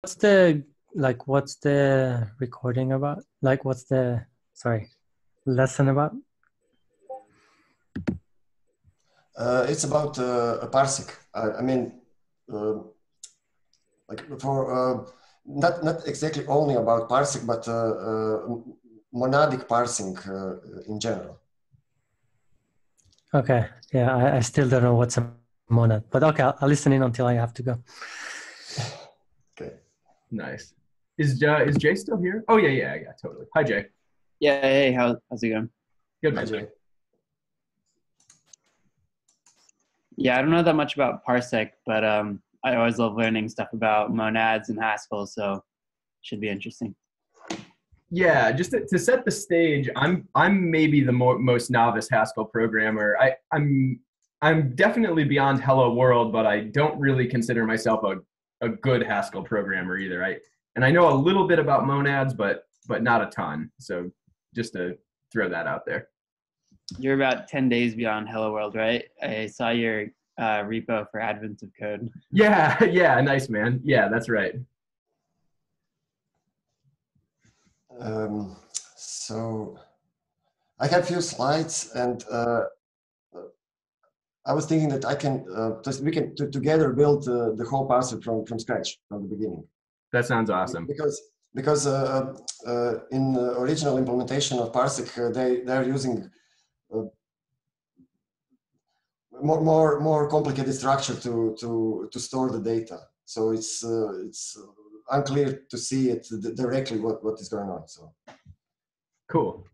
what's the like what's the recording about? Like what's the sorry lesson about? Uh, it's about uh, a parsec. I, I mean, uh, like for uh, not not exactly only about parsec, but uh, uh, monadic parsing in general. Okay. Yeah, I, I, still don't know what's a monad, but okay, I'll, I'll listen in until I have to go. Okay. Nice. Is uh, is Jay still here? Oh yeah, yeah, yeah, totally. Hi Jay. Yeah. Hey, how, how's it going? Good, man. Jay. Yeah, I don't know that much about Parsec, but um, I always love learning stuff about monads and Haskell, so should be interesting. Yeah, just to, to set the stage, I'm I'm maybe the more, most novice Haskell programmer. I, I'm I'm definitely beyond Hello World, but I don't really consider myself a, a good Haskell programmer either. I and I know a little bit about monads, but but not a ton. So just to throw that out there. You're about ten days beyond Hello World, right? I saw your uh, repo for Advent of Code. Yeah, yeah, nice man. Yeah, that's right. Um, so I have a few slides and uh, I was thinking that I can, uh, we can together build uh, the whole parser from, from scratch from the beginning. That sounds awesome. Because because uh, uh, in the original implementation of Parsec, uh, they they're using more more more complicated structure to to to store the data. So it's it's unclear to see it directly what what is going on. So cool.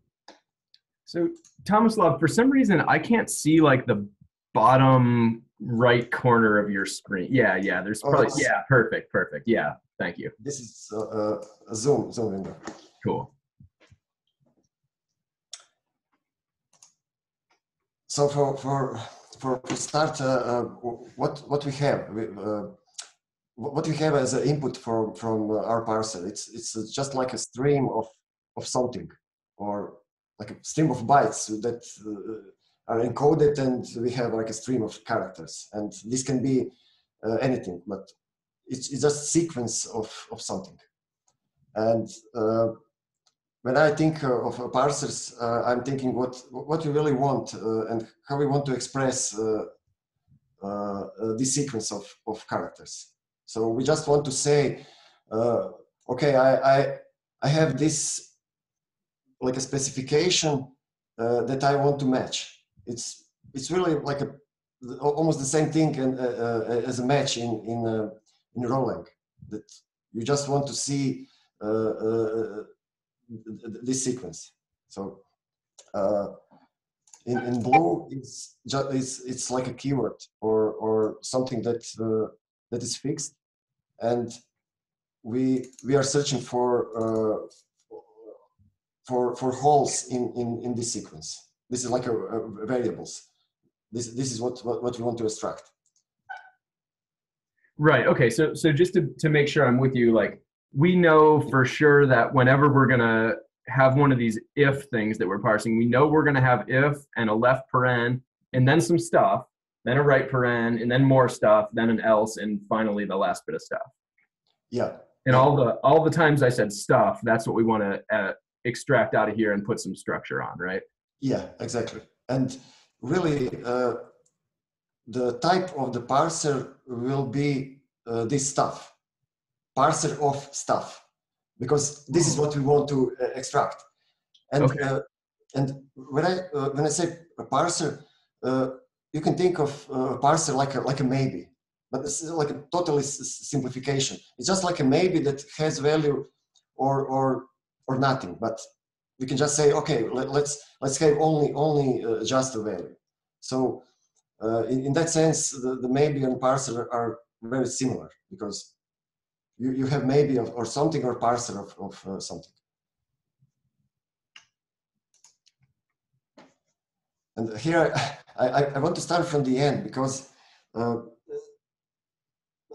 So Tomislav, for some reason I can't see like the bottom right corner of your screen. Yeah, yeah. There's oh, probably oh, yeah. Perfect, perfect. Yeah. Thank you. This is uh, uh, a Zoom Zoom window. Cool. So for for for, for start, uh, uh what what we have, uh, what we have as an input from from our parser, it's it's just like a stream of of something, or like a stream of bytes that are encoded and we have like a stream of characters. And this can be uh, anything but it's, it's just sequence of, of something. And uh, when I think uh, of parsers, uh, I'm thinking what what we really want uh, and how we want to express this sequence of, of characters. So we just want to say, okay, I, I, I have this like a specification uh, that I want to match it's it's really like a almost the same thing in, uh, uh, as a match in in uh, in Erlang that you just want to see uh, this sequence. So in in blue it's just it's it's like a keyword or or something that that is fixed, and we we are searching for for for holes in in in this sequence. This is like a, a variables. This this is what, what what we want to extract. Right. Okay. So so just to to make sure I'm with you, like we know for sure that whenever we're gonna have one of these if things that we're parsing, we know we're gonna have if and a left paren and then some stuff, then a right paren and then more stuff, then an else, and finally the last bit of stuff. Yeah. And all the all the times I said stuff, that's what we want to uh, extract out of here and put some structure on, right? Yeah, exactly. And really, uh, the type of the parser will be uh, this stuff, parser of stuff, because this is what we want to uh, extract. And okay. Uh, and when I uh, when I say a parser, uh, you can think of a parser like a like a maybe, but this is like a totally simplification. It's just like a maybe that has value or or or nothing, but we can just say, okay, let, us let's, let's have only only uh, just a value. So uh, in, in that sense, the, the maybe and parser are very similar because you, you have maybe of, or something or parser of, of uh, something. And here I, I, I, want to start from the end because uh,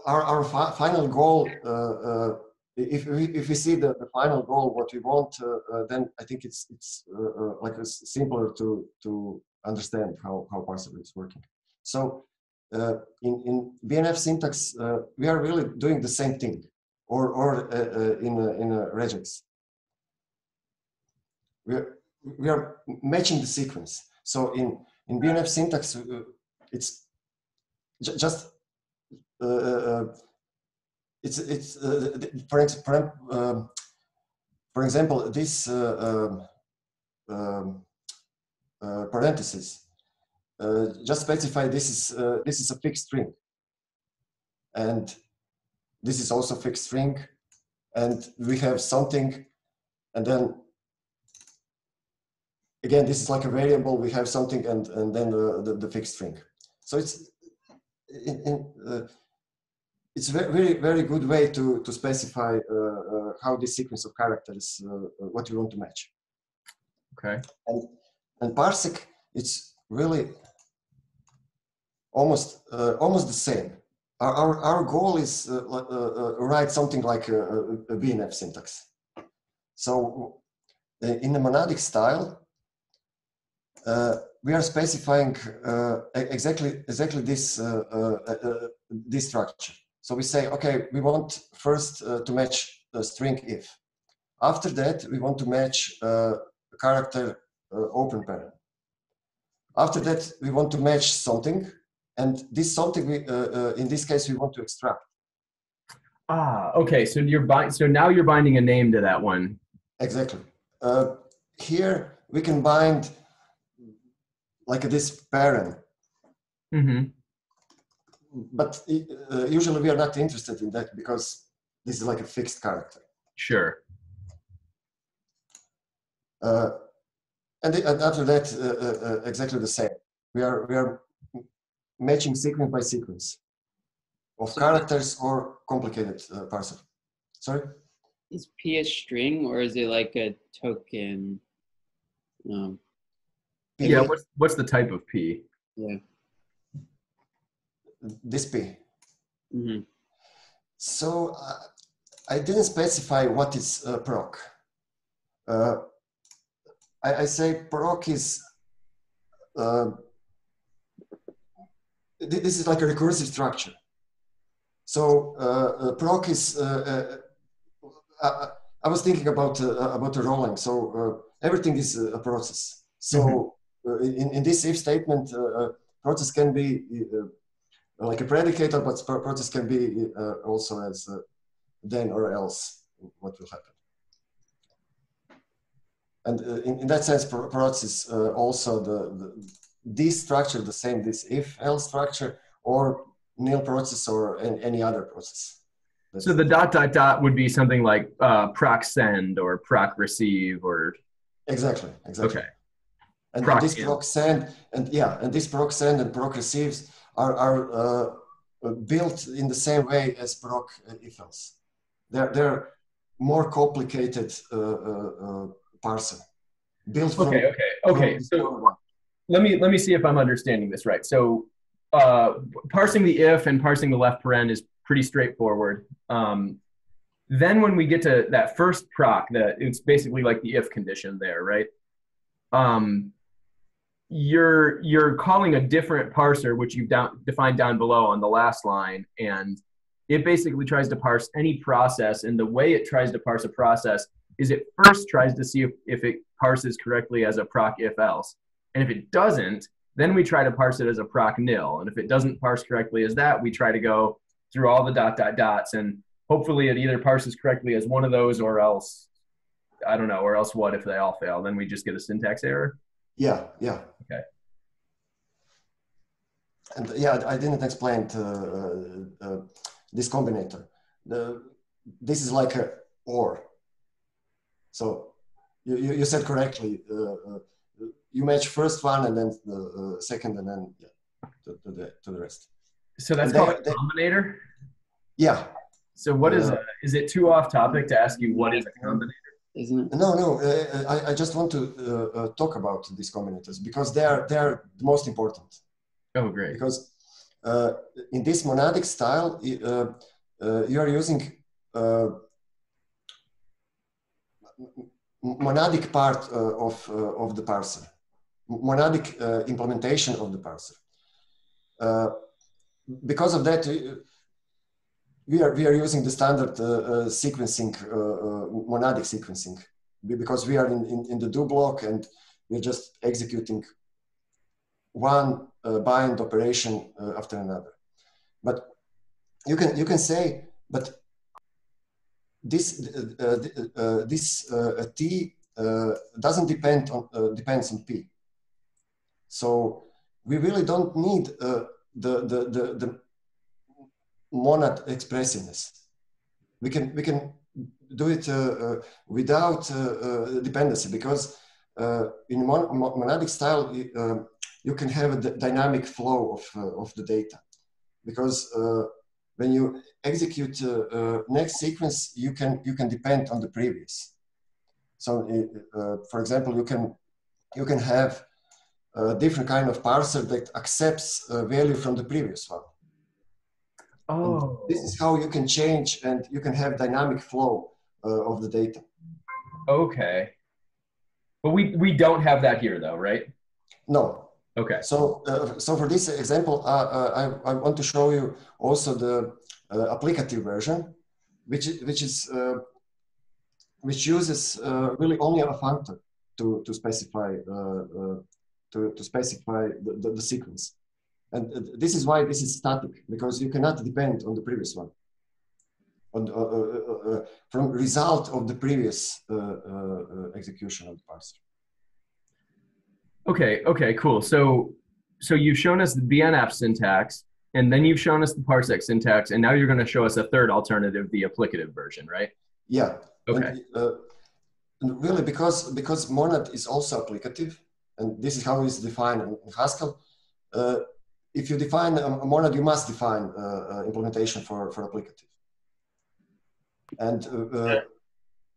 our, our fi final goal uh, uh, if we, if we see the, the final goal, what we want, uh, uh, then I think it's it's uh, like it's simpler to to understand how how parser is working. So uh, in in BNF syntax, uh, we are really doing the same thing, or, or uh, in, in regex. We are, we are matching the sequence. So in, in BNF syntax, it's just it's it's uh, for, for, um, for example this um, um, parenthesis just specify this is this is a fixed string. And this is also fixed string. And we have something and then again this is like a variable. We have something and and then the, the, the fixed string. So it's in, in, uh, it's a very very good way to to specify uh, uh, how this sequence of characters uh, uh, what you want to match. Okay. And and parsec it's really almost uh, almost the same. Our our, our goal is write something like a, a, bnf syntax. So in the monadic style we are specifying uh, exactly exactly this uh, uh, uh, this structure. So we say, okay, we want first uh, to match the string if. After that, we want to match uh, a character uh, open paren. After that, we want to match something, and this something we in this case we want to extract. Ah, okay. So you're bind. So now you're binding a name to that one. Exactly. here we can bind like this paren. Mm-hmm. But uh, usually we are not interested in that because this is like a fixed character. Sure. Uh, and, the, and, after that, uh, uh, uh, exactly the same. We are we are matching sequence by sequence of characters or complicated uh, parser. Sorry. Is P a string or is it like a token? Um, yeah, what's what's the type of P? Yeah. This P. Mm-hmm. So uh, I didn't specify what is uh, proc. Uh, I, I, say proc is uh, this is like a recursive structure. So uh, uh, proc is I, I, was thinking about about the Rholang. So everything is a process. So mm-hmm. Uh, in, in this if statement, process can be like a predicator, but process can be uh, also as uh, then or else what will happen. And uh, in, in that sense, process also the, the this structure the same, this if else structure, or nil process or any other process. That's so the dot dot dot would be something like uh, proc send or proc receive or. Exactly. Exactly. Okay and proc, this proc send and yeah and this proc send and proc receives are, are uh, uh, built in the same way as proc uh, if they're, they're more complicated uh, uh, uh parser built from okay okay okay. so let me let me see if i'm understanding this right. So parsing the if and parsing the left paren is pretty straightforward. Um, then when we get to that first proc that it's basically like the if condition there right? Um, you're you're calling a different parser which you've down, defined down below on the last line and it basically tries to parse any process and the way it tries to parse a process is it first tries to see if, if it parses correctly as a proc if else and if it doesn't then we try to parse it as a proc nil and if it doesn't parse correctly as that we try to go through all the dot dot dots and hopefully it either parses correctly as one of those or else i don't know or else what if they all fail then we just get a syntax error yeah, yeah. Okay. And yeah, I didn't explain to, uh, uh, this combinator. The, this is like a or. So you, you, you said correctly. Uh, uh you match first one and then the uh, second and then yeah, to, to, the to the rest. So that's and called they, a combinator. Yeah. So what is? Uh, is it too off topic to ask you what is a combinator? Isn't it? No, no. Uh, I, I just want to uh, uh, talk about these combinators because they are they are the most important. Oh, great! Because uh, in this monadic style, uh, uh, you are using monadic part of of the parser, monadic implementation of the parser. because of that, we are we are using the standard uh, uh, sequencing, uh, uh monadic sequencing, because we are in, in, in the do block and we're just executing one uh, bind operation uh, after another. But you can you can say, but this this t doesn't depend on depends on p. So we really don't need the the the monad expressiveness. We can we can do it uh, uh, without uh, dependency because in mon monadic style you can have a dynamic flow of, of the data because uh, when you execute uh, uh, next sequence, you can you can depend on the previous. So, uh, for example, you can you can have a different kind of parser that accepts a value from the previous one. Oh. And this is how you can change and you can have dynamic flow uh, of the data. Okay. But we, we don't have that here though, right? No, Okay. So, uh, so for this example, uh, uh, I, I want to show you also the uh, applicative version, which which is uh, which uses uh, really only a functor to to specify to to specify the, the, the, sequence, and uh, this is why this is static because you cannot depend on the previous one, on uh, uh, from result of the previous execution of the parser. Okay, okay, cool. So so you've shown us the BNF syntax, and then you've shown us the parsec syntax, and now you're going to show us a third alternative, the applicative version, right? Yeah. Okay. And, uh, and really, because because monad is also applicative, and this is how it's defined in Haskell. Uh, if you define a monad, you must define uh, uh, implementation for for applicative. And uh, uh,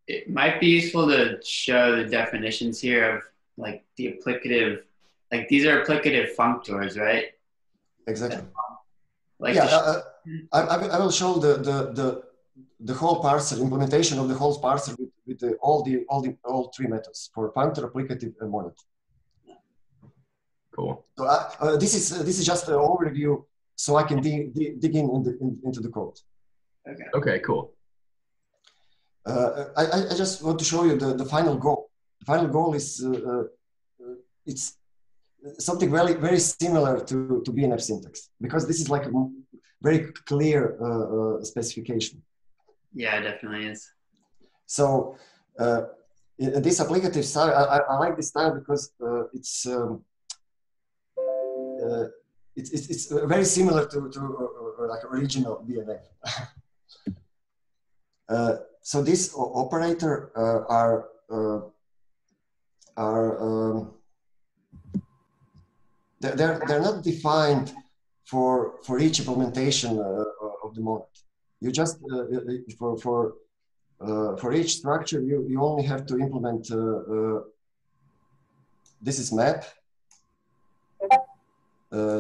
it might be useful to show the definitions here of like the applicative, like these are applicative functors, right? Exactly. Like yeah, uh, I, I will show the, the, the, the whole parser, implementation of the whole parser with, with the, all, the, all, the, all three methods for functor, applicative, and monad. Cool. So uh, uh, this is uh, this is just an overview, so I can dig, dig, dig in, in, the, in, into the code. Okay. Okay. Cool. Uh, I, I just want to show you the, the final goal the final goal is uh, uh, it's something very very similar to to BNF syntax because this is like a very clear uh, specification. Yeah, definitely is. So in this applicative style, I, I, like this style because it's. Um, it's, it's, it's very similar to, to uh, like original BNF. uh, so this operator uh, are are um, they're they're not defined for for each implementation uh, of the monad. You just uh, uh, for for uh, for each structure you you only have to implement. Uh, uh, this is map.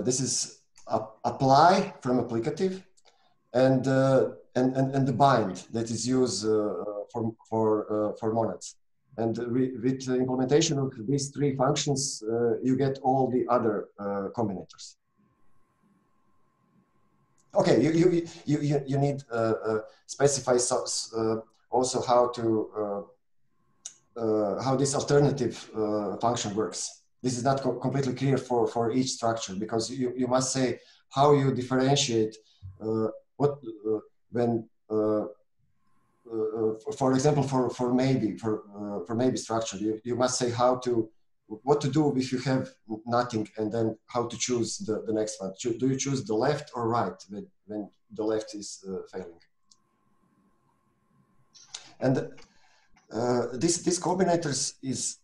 This is apply from applicative, and and, and and the bind that is used for for for monads. And with the implementation of these three functions, uh, you get all the other uh, combinators. Okay, you, you, you, you, need uh, uh specify so, uh, also how to, uh, how this alternative function works. This is not co completely clear for, for each structure because you, you must say how you differentiate what when uh, for example, for, for maybe, for, uh, for maybe structure, you, you must say how to, what to do if you have nothing and then how to choose the, the next one. Do you choose the left or right when, when the left is uh, failing? And uh, this, this combinators is,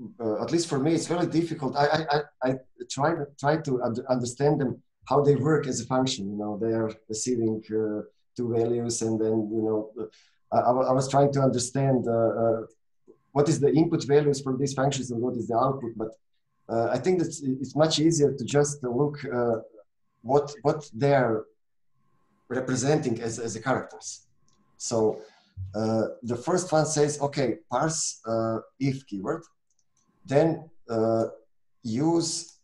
uh, uh, at least for me, it's very difficult. I, I, I try, try to understand them, how they work as a function. You know, they are receiving two values and then you know I, I was trying to understand uh, uh, what is the input values from these functions and what is the output but uh, I think that it's much easier to just look what what they're representing as, as the characters so uh, the first one says, okay, parse uh, if keyword, then uh, use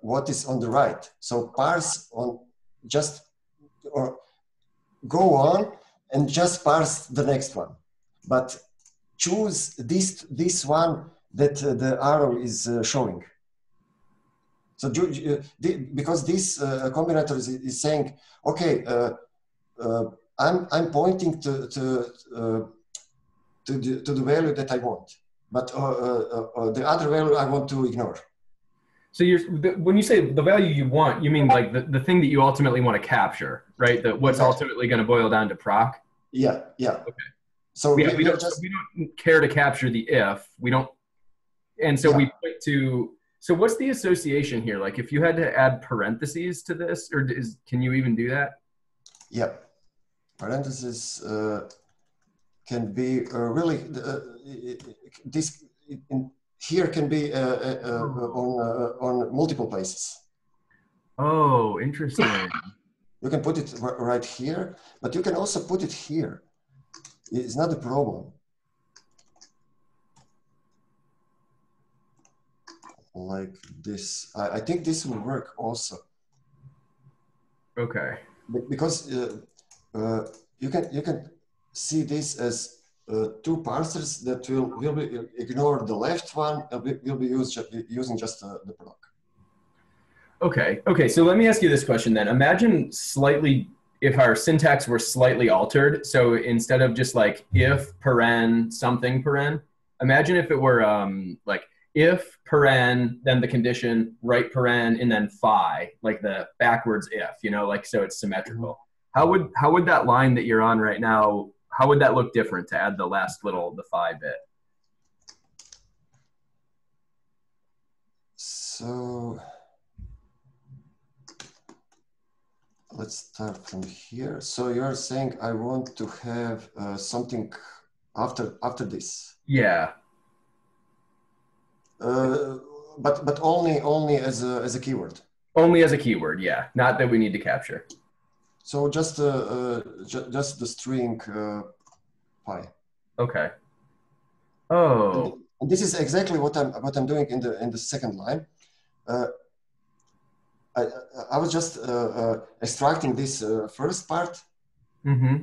what is on the right. So parse on just or go on and just parse the next one, but choose this this one that uh, the arrow is uh, showing. So uh, the- because this uh, combinator is, is saying, okay, uh, uh, I'm I'm pointing to to uh, to the, to the value that I want, but uh, uh, uh, the other value I want to ignore. So you're when you say the value you want, you mean like the, the thing that you ultimately want to capture, right? That what's Exactly. ultimately going to boil down to proc. Yeah, yeah. Okay. So we, we, don't just we don't care to capture the if we don't and so we point to so what's the association here like if you had to add parentheses to this or is can you even do that yeah. Parentheses uh, can be uh, really uh, this in, here can be uh, uh, uh, on uh, on multiple places. oh interesting You can put it right here, but you can also put it here. It's not a problem. Like this. I, I think this will work also. okay because uh, uh, you can you can see this as uh, two parsers that will will be ignore the left one and will will be used using just uh, the block. okay okay so let me ask you this question then. Imagine slightly if our syntax were slightly altered so instead of just like if paren something paren imagine if it were um, like if paren then the condition right paren and then fi like the backwards if you know like so it's symmetrical. How would how would that line that you're on right now how would that look different to add the last little the fi bit? So let's start from here. So you're saying I want to have uh, something after after this, yeah. Uh, but but only only as a as a keyword. only as a keyword yeah. Not that we need to capture So just uh, uh, ju- just the string uh, pi. okay oh And this is exactly what I'm what I'm doing in the in the second line. Uh, I I was just extracting this uh, first part mm-hmm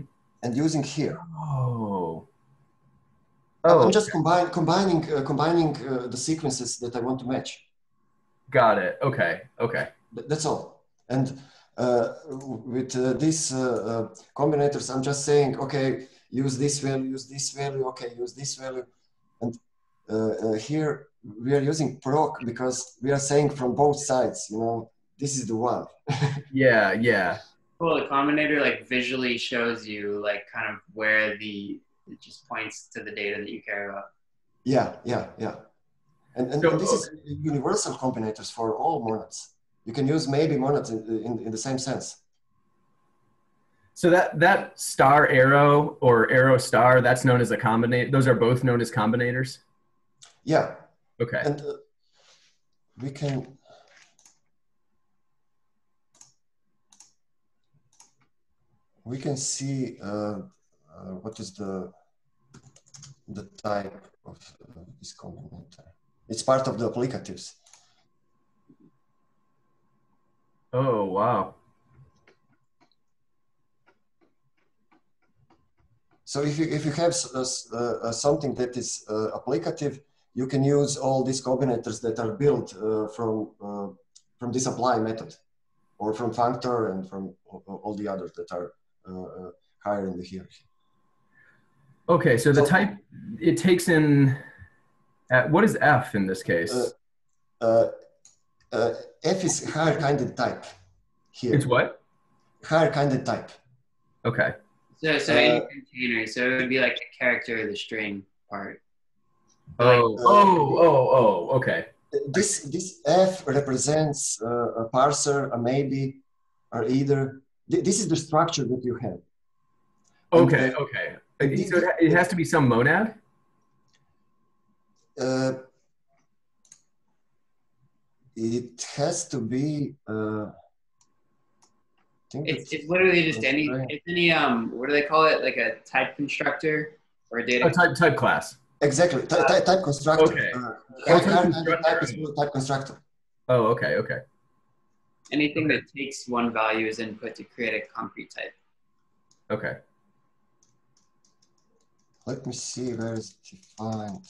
and using here. oh I'm oh just combine, combining uh, combining uh, the sequences that I want to match. got it okay okay Th- That's all. And with uh, these uh, uh, combinators, I'm just saying, okay, use this value, use this value, okay, use this value. And uh, uh, here we are using proc because we are saying from both sides, you know, this is the one. yeah yeah Cool. The combinator like visually shows you like kind of where the it just points to the data that you care about. Yeah, yeah, yeah. And, and, So, and this is universal combinators for all monads. You can use maybe monads in, in, in the same sense. So that that star arrow or arrow star, that's known as a combinate. Those are both known as combinators. Yeah, Okay. and uh, we can we can see uh, uh, what is the the type of uh, this combinator. It's part of the applicatives. Oh wow. So if you if you have uh, uh, uh, something that is uh, applicative, you can use all these combinators that are built uh, from uh, from this apply method, or from functor and from all, the others that are higher in the hierarchy. Okay. So the So- type it takes in. At, what is F in this case? Uh, Uh, uh, F is higher kinded type here. it's what? Higher kinded type. Okay. So so Uh, any container, so it would be like the character of the string part. Oh. Oh. Oh. Oh. Okay. This this F represents uh, a parser, a maybe, or either. Th- This is the structure that you have. Okay. And, uh, Okay. So it it has to be some monad. Uh, it has to be. Uh, I think It's, it's literally just that's any right. it's any um what do they call it like a type constructor or a data A type type class. exactly Ty- ty- type constructor. Okay. Uh, Oh, type constructor. type is type constructor. Oh. Okay. Okay. anything Okay. that takes one value as input to create a concrete type. Okay. Let me see where is it defined.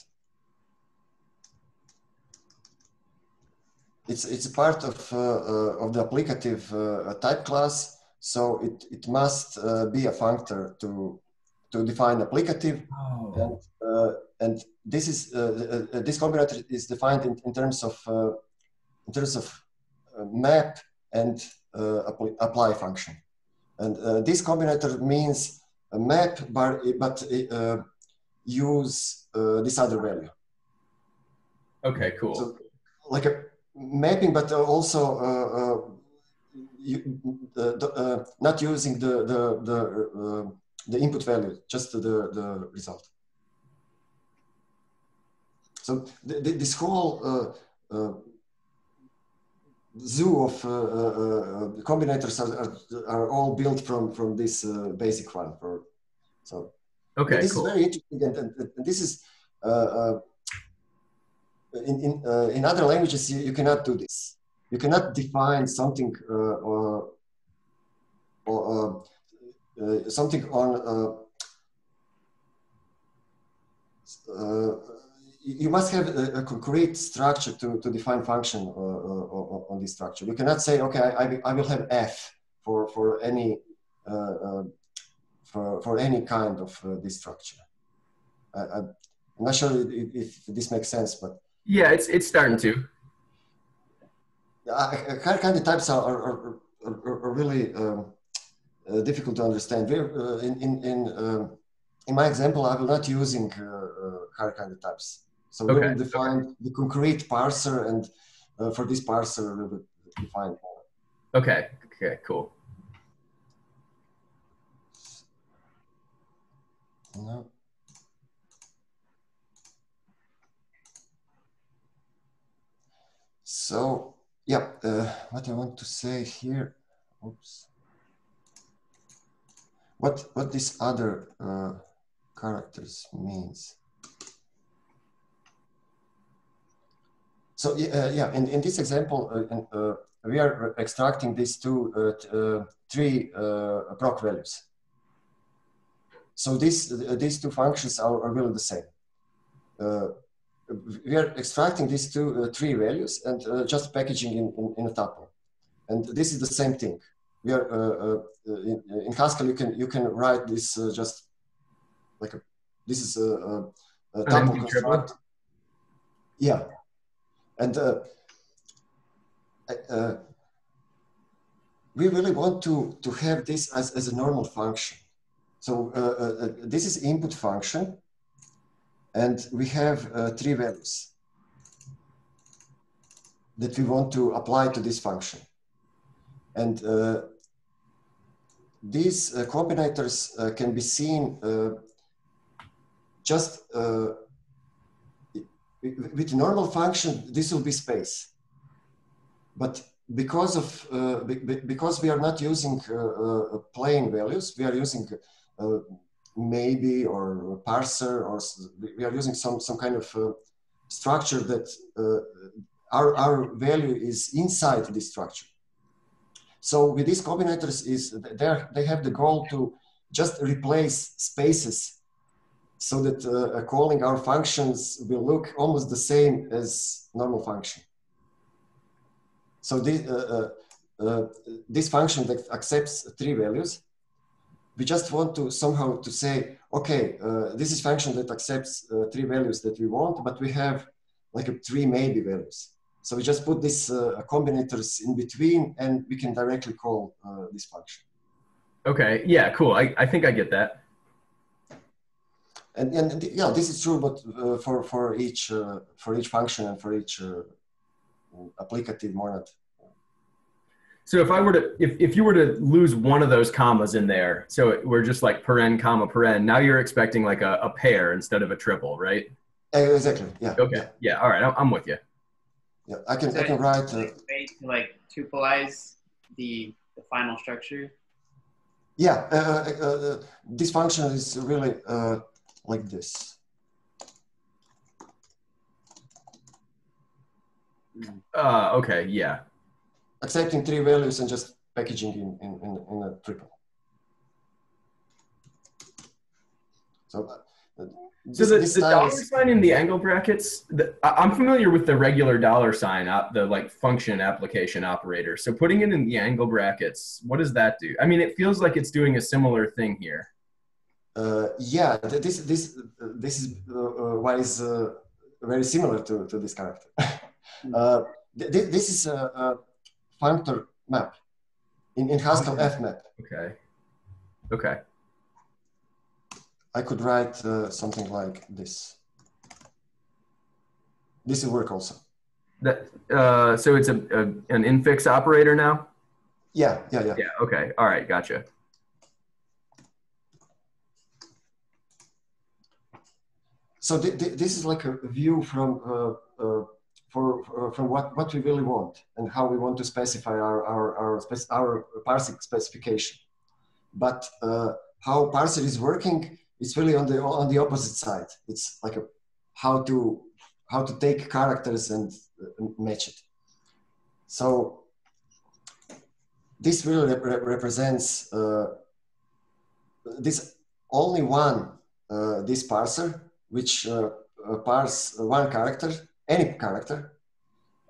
It's it's a part of uh, uh, of the applicative uh, type class, so it it must uh, be a functor to to define applicative, Oh. and uh, and this is this combinator is defined in, in terms of uh, in terms of map and uh, apply, function, and uh, this combinator means a map, but but uh, use uh, this other value. Okay. Cool. So like a mapping, but uh, also uh, uh, you, uh, uh, not using the the the, uh, the input value, just the the result. So th th this whole uh, uh, zoo of uh, uh, combinators are, are, are all built from from this uh, basic one. For, so okay. this Cool. is very interesting, and, and, and this is uh, uh, in in uh, in other languages you, you cannot do this. You cannot define something uh, or or uh, uh, something on. Uh, uh, you must have a, a concrete structure to, to define function uh, uh, on this structure. You cannot say, okay, I, I will- have f for for any uh, uh, for, for any kind of uh, this structure. I, I'm not sure if, if this makes sense, but Yeah, it's it's starting to. uh, kind of types are, are, are, are, really um, uh, difficult to understand. We're, uh, in in in, um in my example, I will not using uh, uh, kind of types. So we will define the concrete parser, and uh, for this parser, we will define. Okay. Okay. Cool. No. So yeah, uh, what I want to say here. Oops. What what this other uh, characters means. So yeah, uh, yeah. In, in this example, uh, uh, we are extracting these two, uh, three proc values. So these these two functions are, are really the same. We are extracting these two uh, three values and uh, just packaging in, in, in a tuple. And this is the same thing. We are uh, uh, in, in Haskell. You can you can write this uh, just like a this is a, a, tuple construct. Yeah, and uh, I- uh, we really want to to have this as, as a normal function. So this is input function, and we have uh, three values that we want to apply to this function. And uh, these uh, combinators uh, can be seen uh, just uh, with normal function, this will be space. But because of uh, be- be- because we are not using uh, uh, plain values, we are using maybe or a parser or we are using some some kind of uh, structure that uh, our our value is inside this structure. So with these combinators is they they have the goal to just replace spaces so that uh, calling our functions will look almost the same as normal function. So this, uh, uh, uh, this function that accepts three values, we just want to somehow to say, okay, uh, this is function that accepts uh, three values that we want, but we have like a three maybe values. So we just put these uh, combinators in between and we can directly call uh, this function. Okay. Yeah. Cool. I, I think I get that. and and yeah, this is true, but uh, for for each uh, for each function and for each uh, applicative monad. So if I were to, if, if you were to lose one of those commas in there, so we're just like paren, comma, paren, now you're expecting like a, a pair instead of a triple, right? Uh, exactly. Yeah. Okay. Yeah. All right. I'm, I'm with you. Yeah. I can I can write. Uh, like, way to like tupleize the the final structure. yeah. Uh, uh, uh, this function is really uh, like this. Uh, okay. Yeah. Accepting three values and just packaging in, in, in, in a triple. So, uh, so the, the dollar is, sign in the angle brackets, the, I'm familiar with the regular dollar sign, op, the like function application operator. So putting it in the angle brackets, what does that do? I mean, it feels like it's doing a similar thing here. Uh, yeah, this this this is uh, uh what is uh, very similar to, to this character. uh, th this is functor map in, in Haskell F map. Okay. Okay. I could write uh, something like this. This will work also. That uh, so it's a, a an infix operator now. Yeah, yeah, yeah. Yeah. Okay. All right. Gotcha. So th th this is like a view from uh, uh, for uh, from what what we really want and how we want to specify our our our, spec our parsing specification. But uh, how parser is working is really on the on the opposite side. It's like a how to how to take characters and uh, match it. So this really rep represents uh, this only one this parser which uh, uh, parse one character, any character,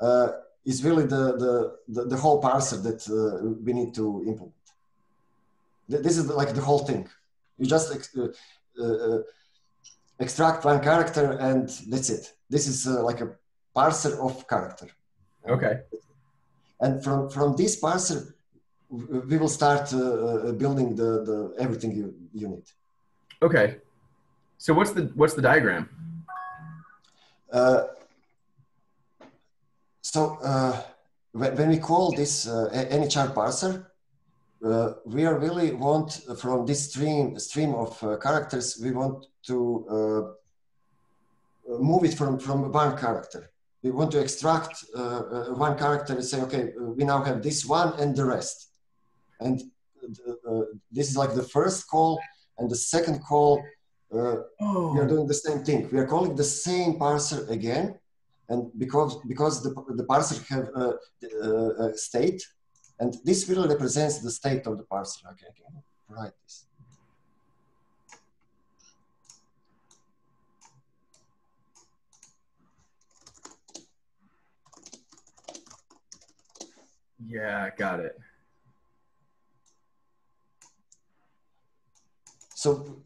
uh, is really the, the, the, the, whole parser that uh, we need to implement. This is like the whole thing. You just ex uh, uh, extract one character and that's it. This is like a parser of character. Okay. And from, from this parser, we will start uh, building the, the everything you, you need. Okay. So what's the what's the diagram? Uh, so uh, when, we call this uh, anychar parser, uh, we are really want from this stream stream of uh, characters we want to uh, move it from from one character. We want to extract uh, one character and say, okay, we now have this one and the rest. And this is like the first call, and the second call uh, oh. we are doing the same thing. We are calling the same parser again, and because because the, the parser have a, a, state, and this really represents the state of the parser. Okay, I can write this. Yeah, got it. So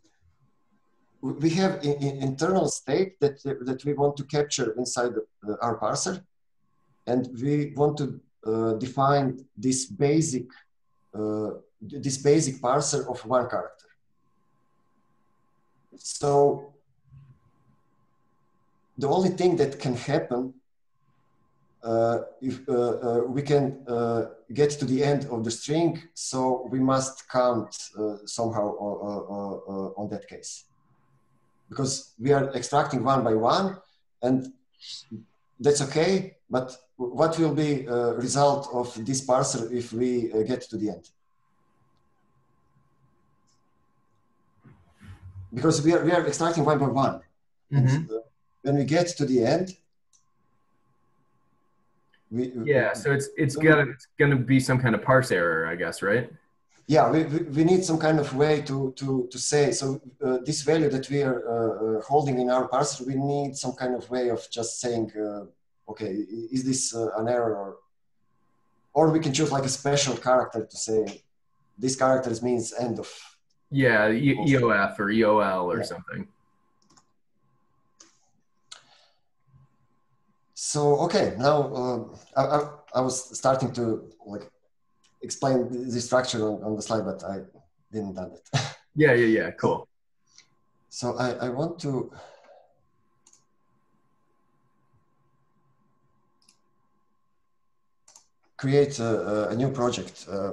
we have an internal state that, that we want to capture inside the, our parser. And we want to uh, define this basic, uh, this basic parser of one character. So the only thing that can happen uh, if uh, uh, we can uh, get to the end of the string, so we must count somehow on that case because we are extracting one by one and that's okay but what will be a result of this parser if we uh, get to the end? Because we are, we are extracting one by one. Mm -hmm. uh, when we get to the end we, yeah so it's it's gonna it's gonna be some kind of parse error i guess right yeah, we, we need some kind of way to, to, to say, so uh, this value that we are uh, uh, holding in our parser, we need some kind of way of just saying, uh, okay, is this uh, an error? Or, or we can choose like a special character to say, this character means end of. Yeah, e EOF or EOL or yeah. something. So, okay, now uh, I, I, I was starting to like explain the structure on, on the slide, but I didn't done it. yeah, yeah, yeah. Cool. So I, I want to create a, a new project. Uh,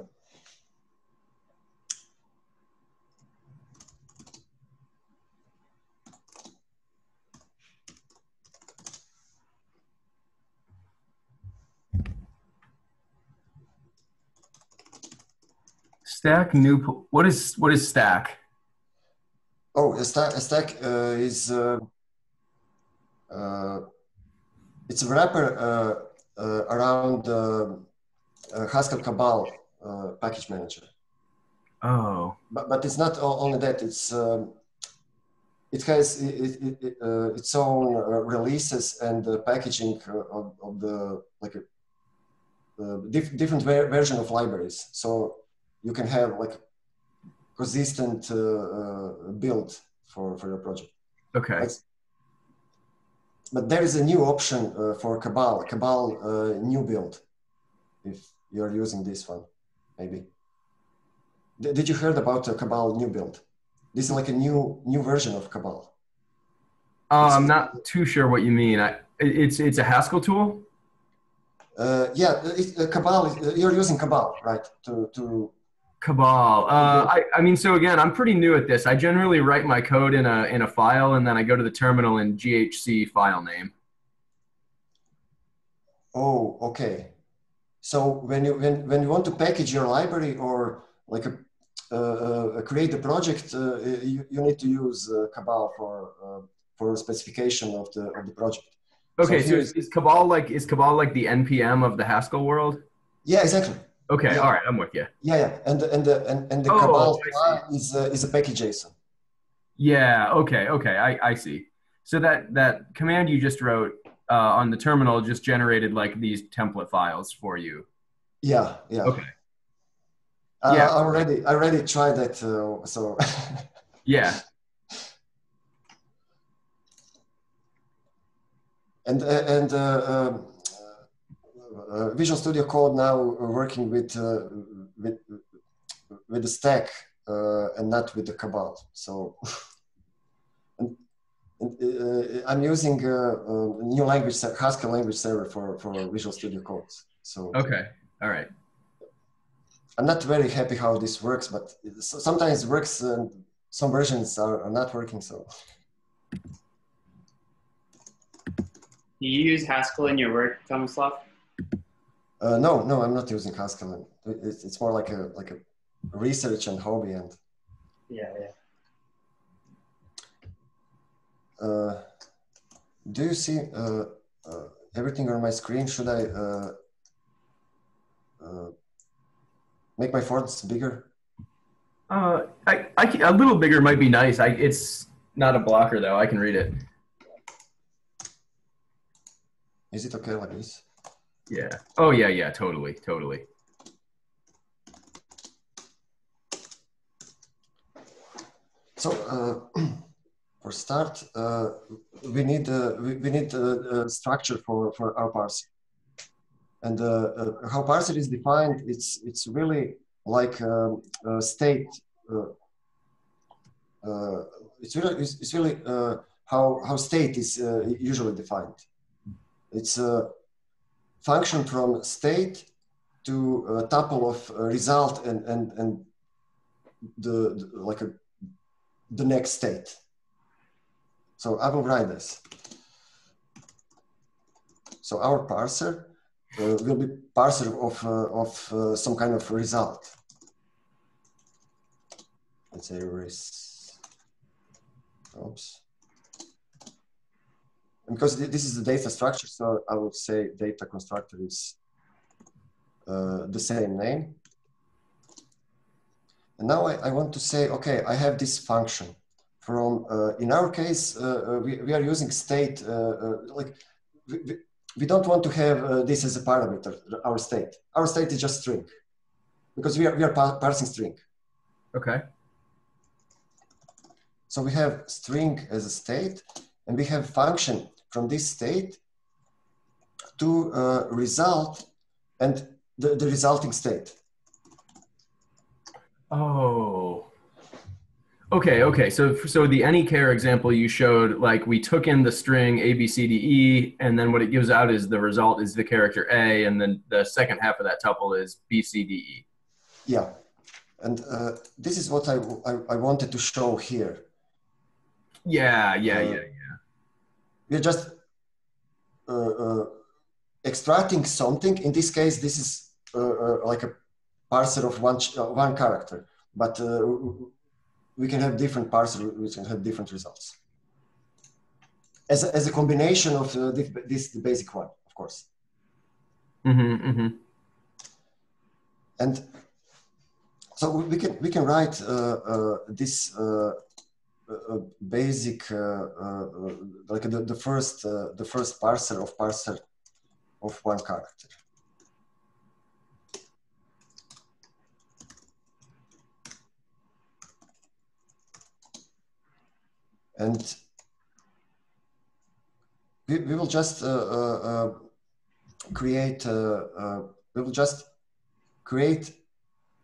Stack new. What is what is Stack? Oh, a stack, a stack uh, is uh, uh, it's a wrapper uh, uh, around uh, uh, Haskell Cabal uh, package manager. Oh. But, but it's not only that. It's um, it has it, it, it, uh, its own uh, releases and packaging uh, of, of the like a uh, diff- different ver- version of libraries. So you can have like consistent uh, uh, build for for your project. Okay. That's- but there is a new option uh, for Cabal, Cabal uh, new build, if you're using this one, maybe. D- did you heard about uh, Cabal new build? This is like a new new version of Cabal. Uh, I'm not too sure what you mean. I, it's it's a Haskell tool. Uh, yeah, it, uh, Cabal. uh, You're using Cabal, right? To to Cabal. Uh, I, I mean, so again, I'm pretty new at this. I generally write my code in a in a file, and then I go to the terminal in GHC file name. oh, okay. So when you when when you want to package your library or like a uh, uh, create a project, uh, you, you need to use uh, Cabal for uh, for specification of the of the project. Okay, So so, is, is Cabal like is Cabal like the npm of the Haskell world? Yeah, exactly. Okay, Yeah. all right, I'm with you. Yeah, yeah, and the- and the and, and the Oh, Cabal is uh, is a package JSON. Yeah. Okay. Okay. I, I see. So that that command you just wrote uh, on the terminal just generated like these template files for you. Yeah, yeah. Okay. I, Yeah. I already I already tried that. Uh, so Yeah. and uh, and uh, um, uh, Visual Studio Code now working with uh, with with the stack uh, and not with the Cabal. So. and, and, uh, I'm using uh, a new language, ser- Haskell language server for, for Visual Studio Code. So Okay. All right. I'm not very happy how this works, but sometimes it works and some versions are, are not working. So Do you use Haskell in your work, Tomislav? Uh, no, no, I'm not using Haskell. It's, it's more like a like a research and hobby. And Yeah, yeah. uh, do you see uh, uh, everything on my screen? Should I uh, uh, make my fonts bigger? Uh, I, I can- a little bigger might be nice. I it's not a blocker though. I can read it. Is it okay like this? Yeah. Oh yeah. Yeah. Totally. Totally. So uh, for start, uh, we need uh, we, we need a, a structure for, for our parser. And uh, uh, how parser is defined, it's it's really like um, a state. Uh, uh, it's really it's, really uh, how how state is uh, usually defined. It's a function from state to a tuple of uh, result and and and the, the like a the next state. So I will write this. So our parser uh, will be parser of, uh, of uh, some kind of result. Let's say res. Oops. And because this is the data structure, so I would say data constructor is uh, the same name. And now I, I want to say, okay, I have this function from, uh, in our case, uh, uh, we, we are using state, uh, uh, like, we, we, we don't want to have uh, this as a parameter, our state. Our state is just string because we are, we are parsing string. Okay. So we have string as a state and we have function from this state to uh, result and the, the resulting state. Oh. Okay, okay. So so the any care example you showed, like we took in the string A, B, C, D, E, and then what it gives out is the result is the character A, and then the second half of that tuple is B, C, D, E. Yeah. And uh, this is what I, I, I wanted to show here. Yeah, yeah, Uh, yeah, yeah. We're just uh, uh, extracting something. In this case, this is uh, uh, like a parser of one ch- one character, but uh, we can have different parser which can have different results. As a, as a combination of uh, this, this the basic one, of course. Mm-hmm, mm-hmm. and so we can we can write uh, uh, this uh, basic uh, uh, like the, the first the first parser of parser of one character. And we, we will just create, we will just create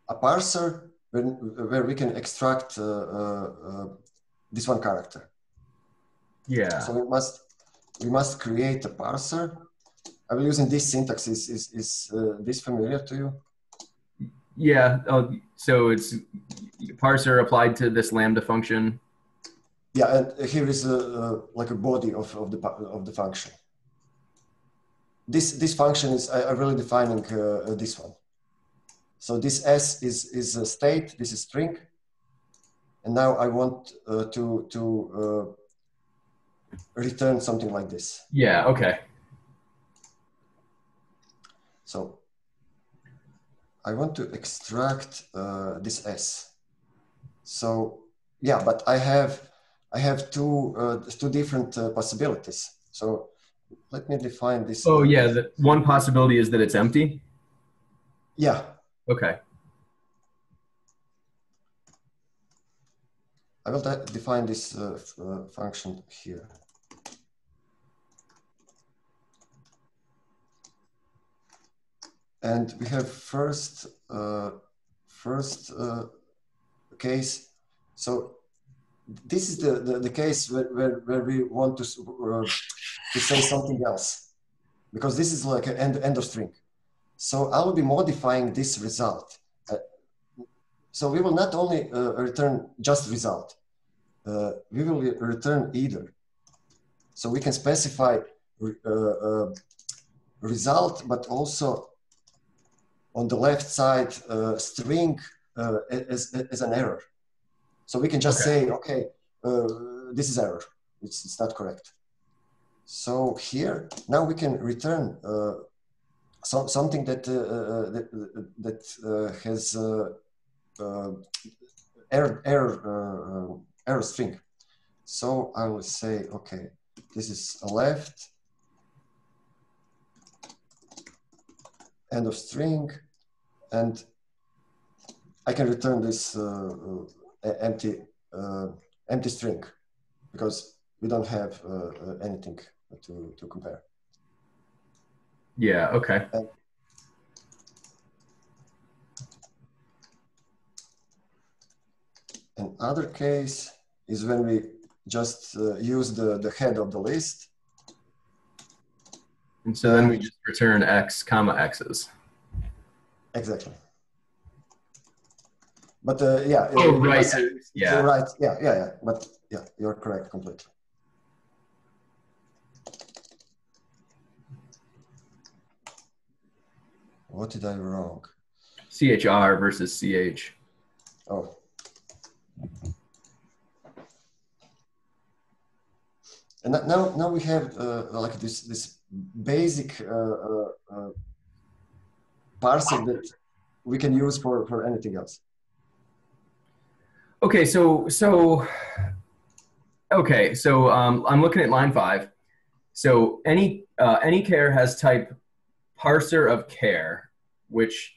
a parser when, where we can extract uh, uh, uh, this one character. Yeah. So we must we must create a parser. I will using this syntax. Is is is this familiar to you? Yeah. Oh, so it's parser applied to this lambda function. Yeah, and here is a, uh, like a body of, of the of the function. This this function is I, am really defining uh, this one. So this S is, is a state, this is string. And now I want uh, to, to uh, return something like this. Yeah, okay. So I want to extract uh, this S. So yeah, but I have I have two uh, two different uh, possibilities. So let me define this. Oh yeah, the one possibility is that it's empty. Yeah, Okay. I will define this uh, uh, function here. And we have first uh, first uh, case. So this is the, the, the case where, where, where, we want to, uh, to say something else because this is like an end, end of string. So I will be modifying this result. Uh, so we will not only uh, return just result, uh, we will return either. So we can specify uh, uh, result, but also on the left side uh, string as, as an error. So we can just okay. say, okay, this is error. It's, it's not correct. So here, now we can return so, something that uh, uh, that, that uh, has error error error string. So I will say, okay, this is a left end of string, and I can return this uh, empty uh, empty string because we don't have uh, anything to, to compare. Yeah, okay. Another case is when we just uh, use the, the head of the list. And so then we just return x comma x's. Exactly. But uh, yeah. Oh, right. yeah. Right. Yeah, yeah, yeah. But yeah, you're correct completely. What did I wrong? CHR versus CH. Oh. And now, now we have uh, like this this basic uh, uh, uh, parser that we can use for for anything else. Okay, so so okay, so um, I'm looking at line five. So any uh, any care has type parser of care, which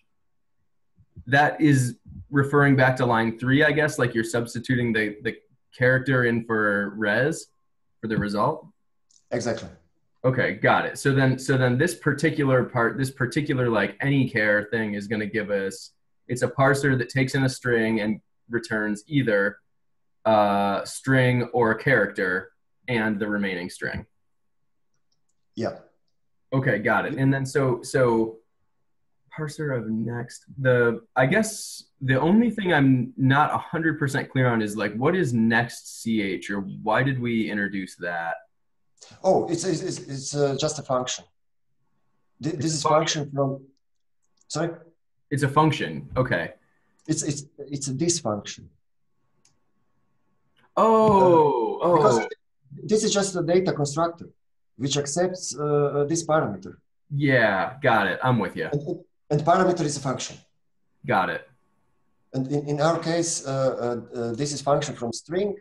that is referring back to line three, I guess, like you're substituting the, the character in for res for the result. Exactly. Okay, got it. So then, so then this particular part, this particular like any care thing is going to give us, it's a parser that takes in a string and returns either a string or a character and the remaining string. Yeah. Okay, got it. And then so so parser of next the I guess the only thing I'm not 100% clear on is like what is next ch or why did we introduce that? Oh, it's it's it's uh, just a function. This, this is function from sorry? It's a function. Okay. It's it's it's a this function. Oh, uh, oh. Because this is just a data constructor which accepts uh, this parameter. Yeah, got it. I'm with you. And, and, parameter is a function. Got it. And in, in our case, uh, uh, uh, this is function from string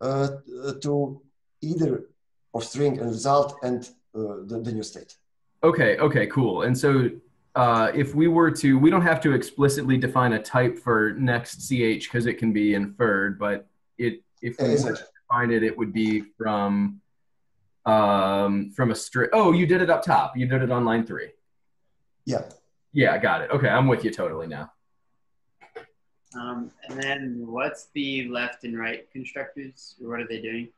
uh, to either of string and result and uh, the, the new state. Okay, okay, cool. And so uh, if we were to, we don't have to explicitly define a type for next ch because it can be inferred, but it if we were to define it, it would be from um, from a string. Oh, you did it up top. You did it on line three. Yeah. Yeah, I got it. Okay, I'm with you totally now. Um, and then what's the left and right constructors, or what are they doing?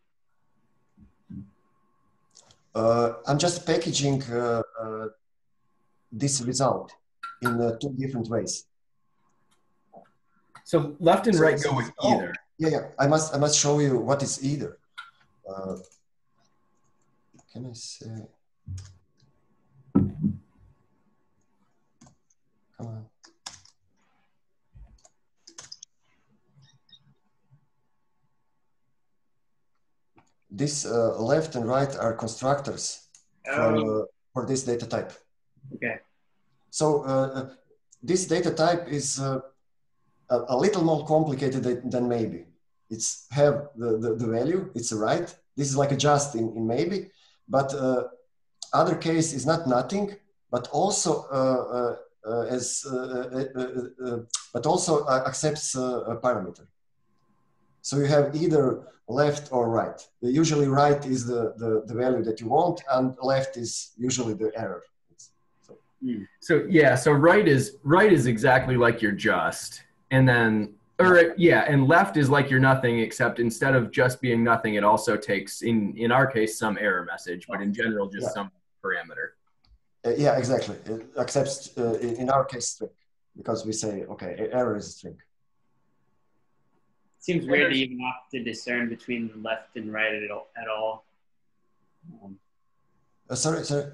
Uh, I'm just packaging uh, uh, this result in uh, two different ways. So left and So- right go with oh, either. Yeah, yeah. I must, I must show you what is either. Uh, can I say? Come on. This uh, left and right are constructors for, Oh, uh, for this data type. okay. So uh, uh, this data type is uh, a, a little more complicated than, maybe. It's have the, the, the value, it's a right. This is like a just in, in maybe, but uh, other case is not nothing, but also as uh, uh, uh, uh, but also uh, accepts uh, a parameter. So you have either left or right. Usually right is the, the, the value that you want and left is usually the error. So yeah, so right is right is exactly like you're just, and then or yeah, and left is like you're nothing, except instead of just being nothing, it also takes in in our case some error message, but in general just Yeah. some parameter. Uh, yeah, exactly. It accepts, uh, in in our case, string, because we say, okay, error is a string. Seems weird to even have to discern between left and right at all. At all. Um, Uh, sorry, sorry.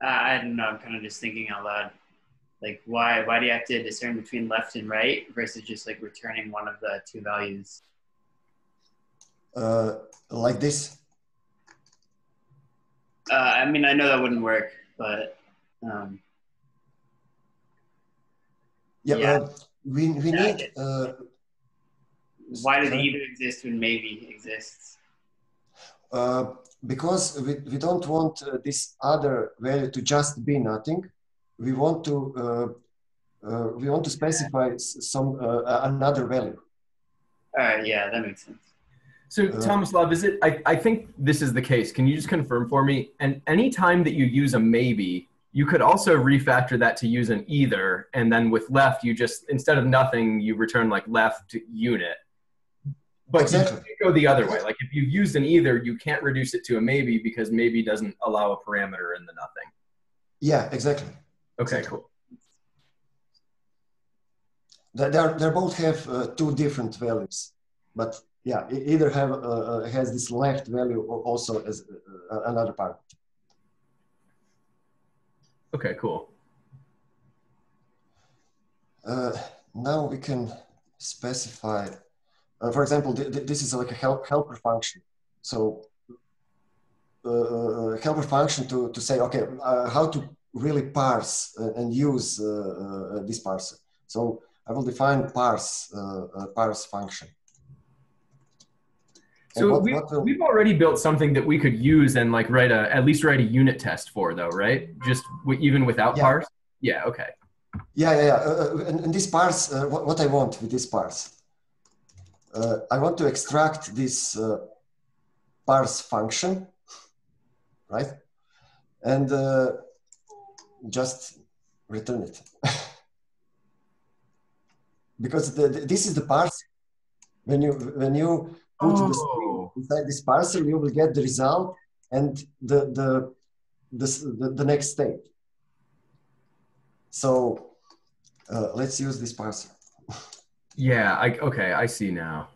I I don't know. I'm kind of just thinking out loud. Like, why why do you have to discern between left and right versus just like returning one of the two values? Uh, like this. Uh, I mean, I know that wouldn't work, but um, Yeah, Yeah. uh, we, we Yeah, need, uh, why does Sorry? either exist when maybe exists? uh, because we, we don't want uh, this other value to just be nothing. We want to, uh, uh, we want to specify some, uh, another value. All right, yeah, that makes sense. So Uh, love is it? I, I think this is the case. Can you just confirm for me? And any time that you use a maybe, you could also refactor that to use an either, and then with left, you just instead of nothing, you return like left unit. But Exactly. you go the other way. Like if you've used an either, you can't reduce it to a maybe because maybe doesn't allow a parameter in the nothing. Yeah, exactly. Okay, Exactly. cool. They they're, they both have uh, two different values, but yeah, either have uh, uh, has this left value or also as uh, uh, another part. Okay, cool. Uh, now we can specify, uh, for example, th th this is like a help helper function. So uh, helper function to, to say, okay, uh, how to really parse and use this parser. So I will define parse uh, uh, parse function. So what- we, what we've already built something that we could use and like write a at least write a unit test for, though, right? Just even without Yeah. parse. Yeah. Okay. Yeah, yeah, yeah. Uh, uh, and, and this parse, uh, what, what I want with this parse, uh, I want to extract this uh, parse function, right? And uh, just return it. because the, the- this is the parse. When you when you put the string Oh. inside this parser, you will get the result and the the the, the, the next state. So uh, let's use this parser. Yeah. I okay. I see now.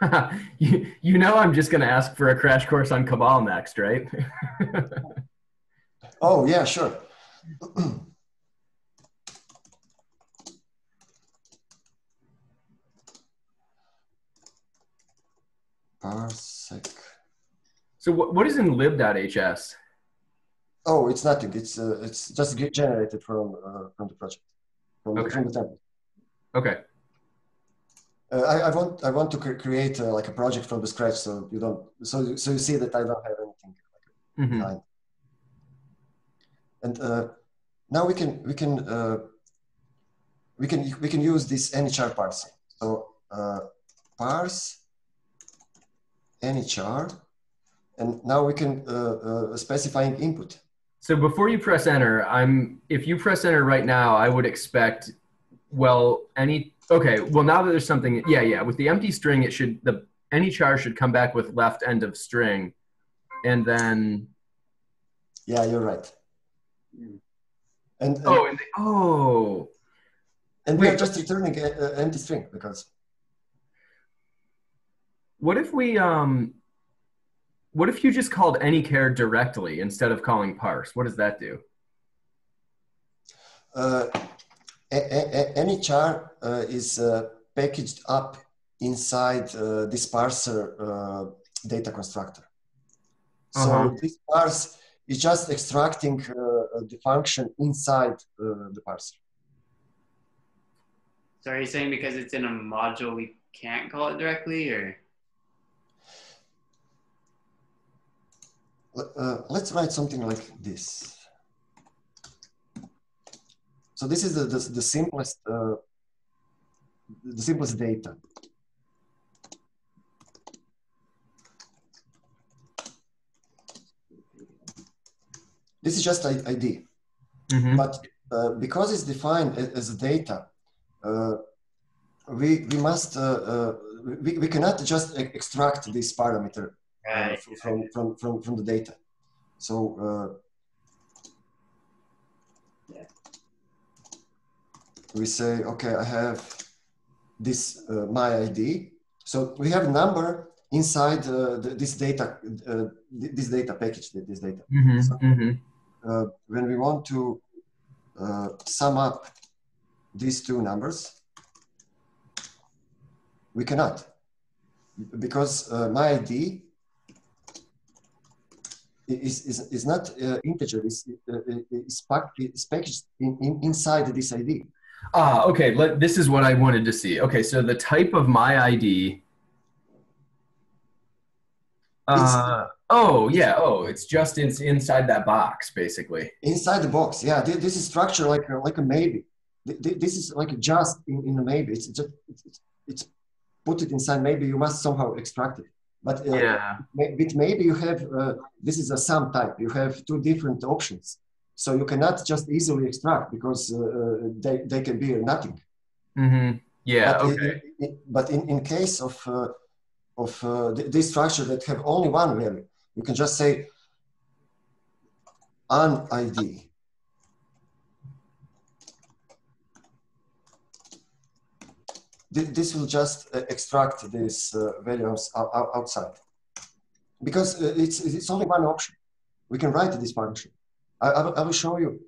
you, you know I'm just gonna ask for a crash course on Cabal next, right? Oh yeah, sure. Parsec So what, what is in lib.hs? Oh, it's nothing. It's uh, it's just generated from uh, from the project, from, Okay. from the template. Okay. Uh, I, I want I want to cre- create uh, like a project from the scratch, so you don't so so you see that I don't have anything hmm behind. And uh, now we can we can uh, we can we can use this anychar parser. So uh, parse anychar, and now we can uh, uh, specifying input. So before you press enter, I'm if you press enter right now, I would expect well any okay, well now that there's something yeah, yeah, with the empty string it should the any char should come back with left end of string and then Yeah, you're right. Mm. And and, oh and the, oh and we are just returning a, a empty string because what if we um what if you just called any care directly instead of calling parse? What does that do? uh, a- a- a- any char uh, is uh, packaged up inside uh, this parser uh, data constructor. So Uh-huh. this parse is just extracting uh, uh, the function inside uh, the parser. So are you saying because it's in a module we can't call it directly, or Uh, let's write something like this. So this is the, the, the simplest uh, the simplest data. This is just I- ID, Mhm. but uh, because it's defined as a data, uh, we we must uh, uh, we, we cannot just extract this parameter uh, right? from, from, from, from the data. So uh, Yeah. we say, okay, I have this uh, my ID. So we have a number inside uh, the, this data, uh, this data package, this data. Mhm. Mhm. Uh, when we want to uh, sum up these two numbers, we cannot because uh, my ID is, is, is not uh, integer, is, uh, is, pack, is packaged in, in, inside this ID. Ah, okay. Let, this is what I wanted to see. Okay, so the type of my ID. Uh, oh yeah. Oh, it's just in, inside that box, basically. Inside the box, yeah, thi- this is structure like a, like a maybe. Thi- thi- This is like just in, in a maybe. It's just it's, it's put it inside. Maybe you must somehow extract it. But uh, Yeah. With maybe you have uh, this is a sum type you have two different options so you cannot just easily extract because uh, uh, they, they can be nothing Mm-hmm. Yeah. but, in- Okay. in, but in, in case of uh, of uh, th- this structure that have only one value you can just say an id this will just uh, extract these uh, values ou- ou- outside because uh, it's it's only one option. We can write this function. I, I, will, show you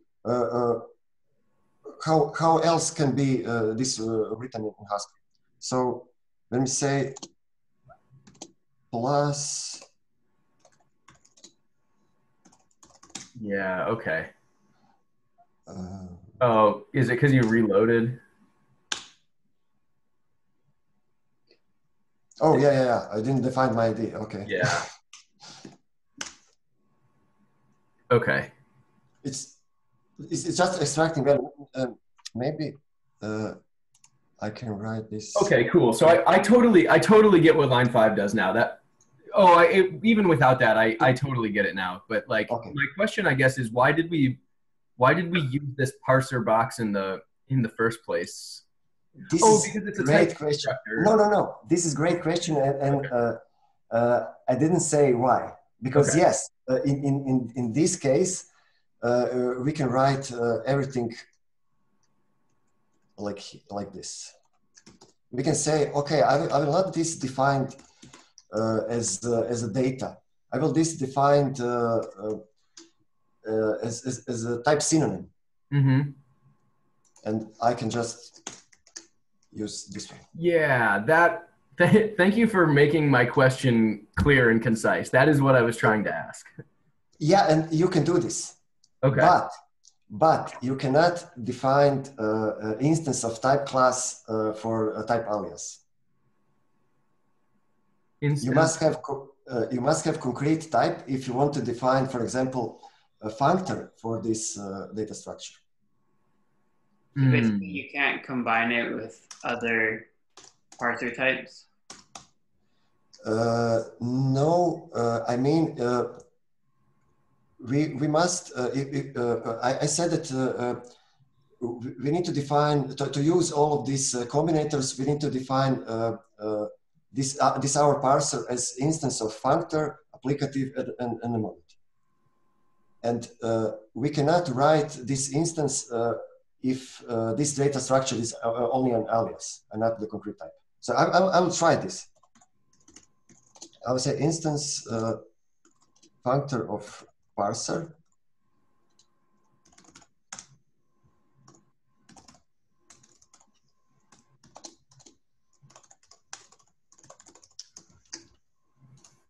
how how else can be uh, this uh, written in Haskell. So let me say plus Yeah. Okay. uh, Oh, is it because you reloaded? oh yeah yeah yeah I didn't define my ID. Okay. Yeah. Okay. It's it's, it's just extracting value. Um, maybe uh, I can write this. Okay. Cool. So I, I totally I totally get what line five does now. That oh I it, even without that I I totally get it now. But like Okay. my question I guess is why did we why did we use this parser box in the in the first place? This Oh, is because it's a great question. constructor. No, no, no. This is great question, and, and uh, uh, I didn't say why because Okay. yes, uh, in, in in in this case, uh, uh, we can write uh, everything like like this. We can say, okay, I will, I will not this defined as uh, as a data. I will this defined uh, uh, uh, as, as as a type synonym, Mm-hmm. and I can just use this one. Yeah, that Th- thank you for making my question clear and concise. That is what I was trying to ask. Yeah, and you can do this. Okay. But but you cannot define uh, an instance of type class uh, for a type alias. Instance. You must have uh, you must have concrete type if you want to define, for example, a functor for this uh, data structure. Hmm. Basically, you can't combine it with other parser types. Uh, no, uh, I mean, uh, we, we must, uh, if, if, uh, I, I said that uh, uh, we we need to define, to, to use all of these uh, combinators, we need to define uh, uh, this, uh, this our parser as instance of functor, applicative, and, and, and. And uh, we cannot write this instance uh, if uh, this data structure is uh, only an alias and not the concrete type. So I, I, I will try this. I will say instance uh, functor of parser.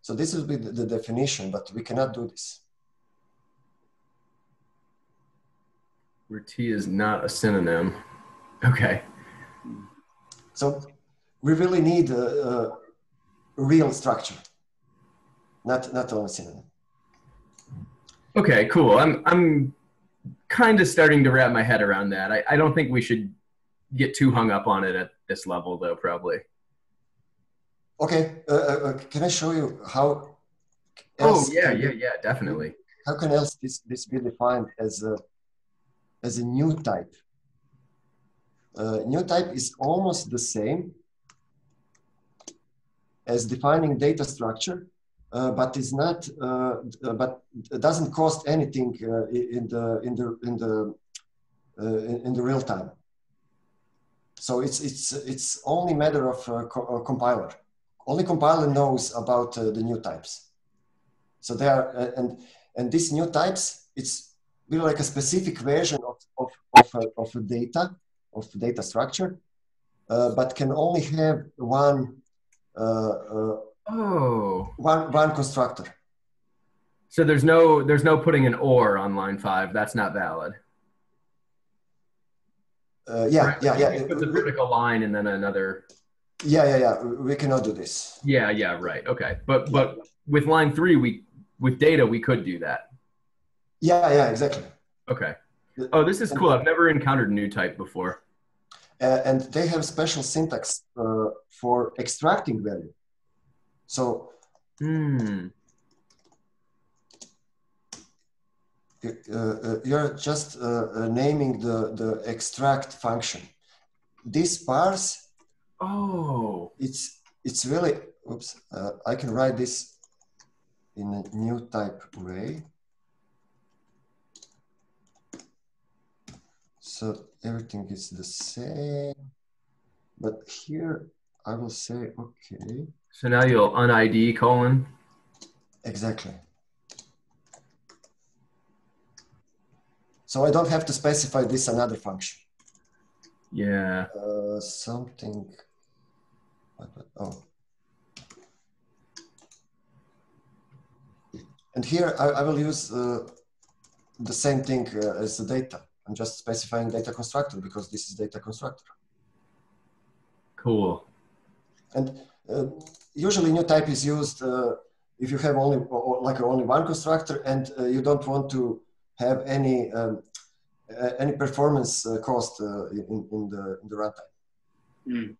So this will be the, definition, but we cannot do this. Where T is not a synonym. Okay. So we really need a, a real structure, not not only synonym. Okay, cool. I'm I'm kind of starting to wrap my head around that. I, I don't think we should get too hung up on it at this level though, probably. Okay, uh, uh, uh, can I show you how? Oh yeah, yeah, yeah, definitely. How can else this this be defined as a as a new type? Uh, new type is almost the same as defining data structure, uh, but is not, uh, but it doesn't cost anything uh, in the in the in the uh, in, in the real time. So it's it's it's only matter of co- compiler. Only compiler knows about uh, the new types. So they are uh, and and these new types it's really like a specific version of of of a, of a data of data structure, uh, but can only have one uh, uh, Oh. one one constructor. So there's no there's no putting an or on line five. That's not valid. Uh, yeah, Right? yeah, You yeah, Put the vertical line and then another. Yeah, yeah, yeah. We cannot do this. Yeah, yeah, right. Okay, but but with line three, we with data we could do that. Yeah, yeah, exactly. Okay. Oh, this is cool. I've never encountered a new type before. Uh, and they have special syntax uh, for extracting value. So Hmm. uh, uh, you're just uh, uh, naming the, the extract function. This parse, Oh. it's it's really, oops, uh, I can write this in a new type way. So everything is the same, but here I will say, okay, So now you'll unid colon. exactly. So I don't have to specify this another function. Yeah. Uh, something. What, what, oh. And here I, I will use uh, the same thing uh, as the data. I'm just specifying data constructor because this is data constructor. Cool. And uh, usually new type is used uh, if you have only or, or like only one constructor and uh, you don't want to have any um, uh, any performance uh, cost uh, in, in the in the runtime. Mm.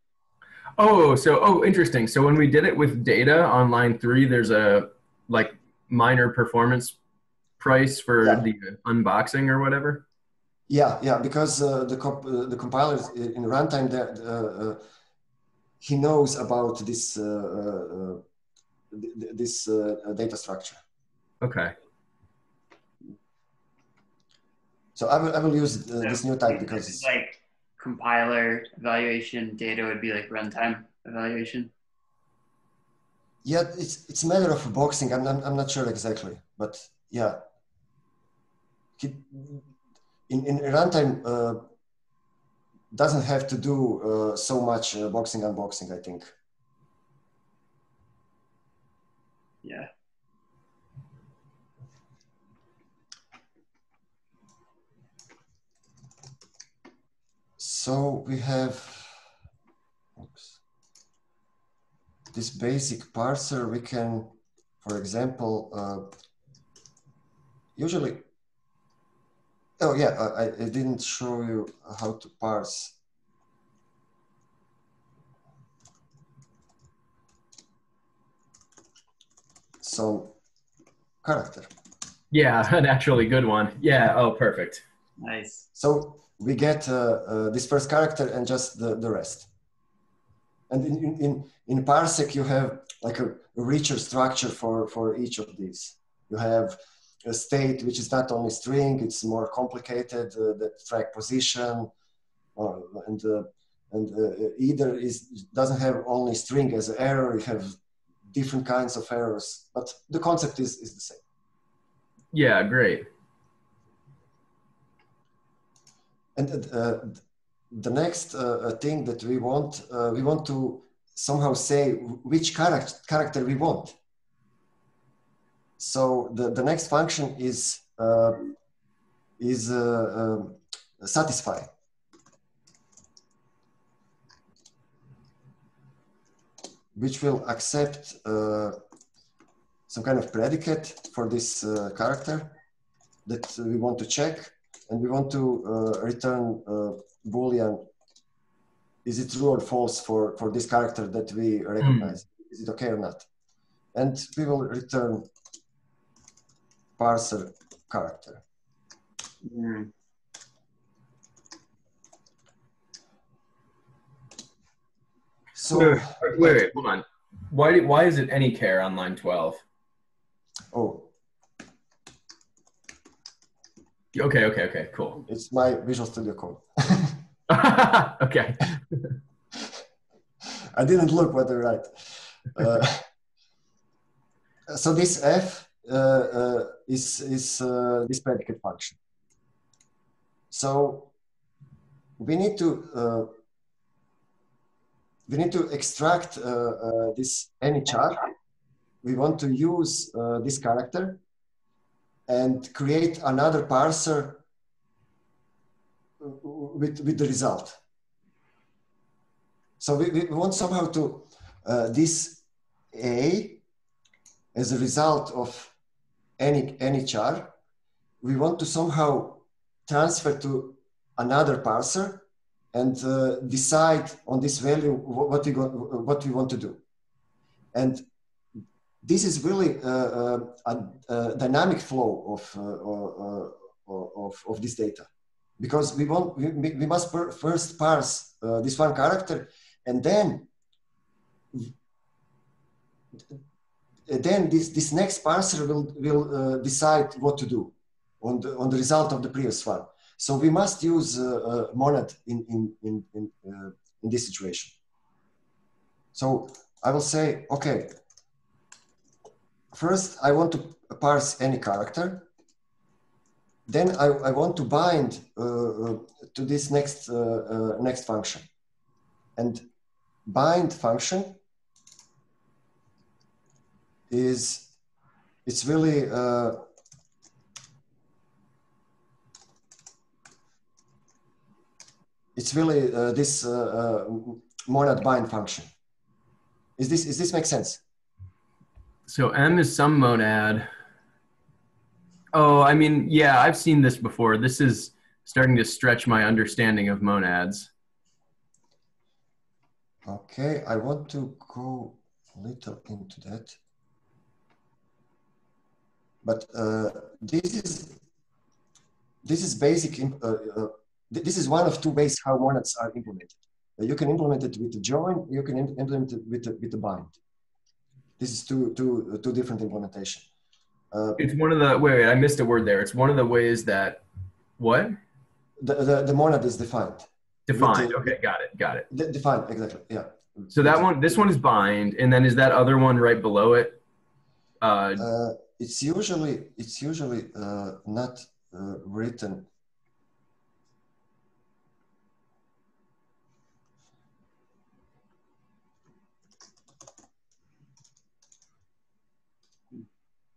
Oh, so oh, interesting. So when we did it with data on line three, there's a like minor performance price for Yeah. the unboxing or whatever. Yeah, yeah, because uh, the comp- uh, the compiler in runtime that uh, uh, he knows about this uh, uh, th- th- this uh, data structure. Okay. So I will I will use uh, this new type because it's, like compiler evaluation data would be like runtime evaluation? Yeah, it's it's a matter of boxing. I'm I'm, I'm not sure exactly, but yeah. In in runtime uh, doesn't have to do uh, so much uh, boxing unboxing. I think. Yeah. So we have oops, this basic parser. We can, for example, uh, usually, oh yeah, I, I didn't show you how to parse. Some character. Yeah, an actually good one. Yeah. Oh, perfect. Nice. So we get uh, uh, this first character and just the, the rest. And in, in, in Parsec, you have like a, richer structure for, for each of these. You have a state which is not only string, it's more complicated, uh, the track position, or, and, uh, and uh, either is doesn't have only string as an error, you have different kinds of errors, but the concept is, is the same. Yeah, great. And uh, the next uh, thing that we want, uh, we want to somehow say which character, character we want. So the, the next function is, uh, is uh, uh, satisfy. which will accept some kind of predicate for this character that we want to check and we want to uh, return uh, boolean. Is it true or false for for this character that we recognize? Mm. is it okay or not? And we will return parser character. Mm. so wait, wait, wait, hold on. Why why is it any care on line 12 oh Okay, okay, okay, cool. It's my Visual Studio Code. okay. I didn't look whether right. Uh, so this f uh, uh, is is uh, this predicate function. So we need to uh, we need to extract uh, this any char. We want to use this character and create another parser with, with the result. So we, we want somehow to, uh, this A as a result of any, any char, we want to somehow transfer to another parser and uh, decide on this value what we, what we want to do. And this is really uh, uh, a, a, dynamic flow of, uh, of, of this data. Because we want we, we must first parse uh, this one character and then then this this next parser will will uh, decide what to do on the on the result of the previous one. So we must use uh, monad in in in in, in this situation. So i will say okay first I want to parse any character. Then I, I want to bind uh, uh to this next, uh, uh, next function. And bind function is, it's really, uh, it's really this monad bind function. Is this, is this make sense? So M is some monad. Oh, I mean, yeah, I've seen this before. This is starting to stretch my understanding of monads. Okay, I want to go a little into that. But uh, this is this is basic. Uh, uh, this is one of two ways how monads are implemented. you can implement it with the join. You can implement it with the, with the bind. This is two, two, two different implementation. Uh, it's one of the, wait, wait, I missed a word there. It's one of the ways that, what? The, the, the monad is defined. Defined, the, okay, got it, got it. De defined, exactly, yeah. So that one, this one is bind, and then is that other one right below it? Uh, uh, it's usually, it's usually uh, not uh, written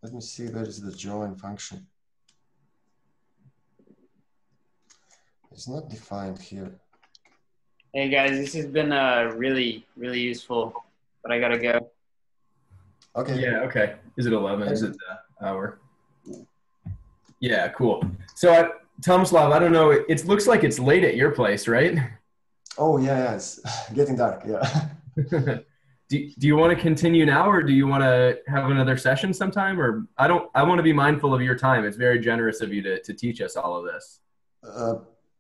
Let me see where is the join function. It's not defined here. Hey guys, this has been uh, really, really useful, but I gotta go. Okay. Yeah. Okay. Is it eleven? Is it the hour? Yeah. Cool. So, I, Tomislav, I don't know. It, it looks like it's late at your place, right? Oh yeah, yeah. It's getting dark. Yeah. do, do you want to continue now or do you want to have another session sometime or i don't i want to be mindful of your time it's very generous of you to, to teach us all of this Uh,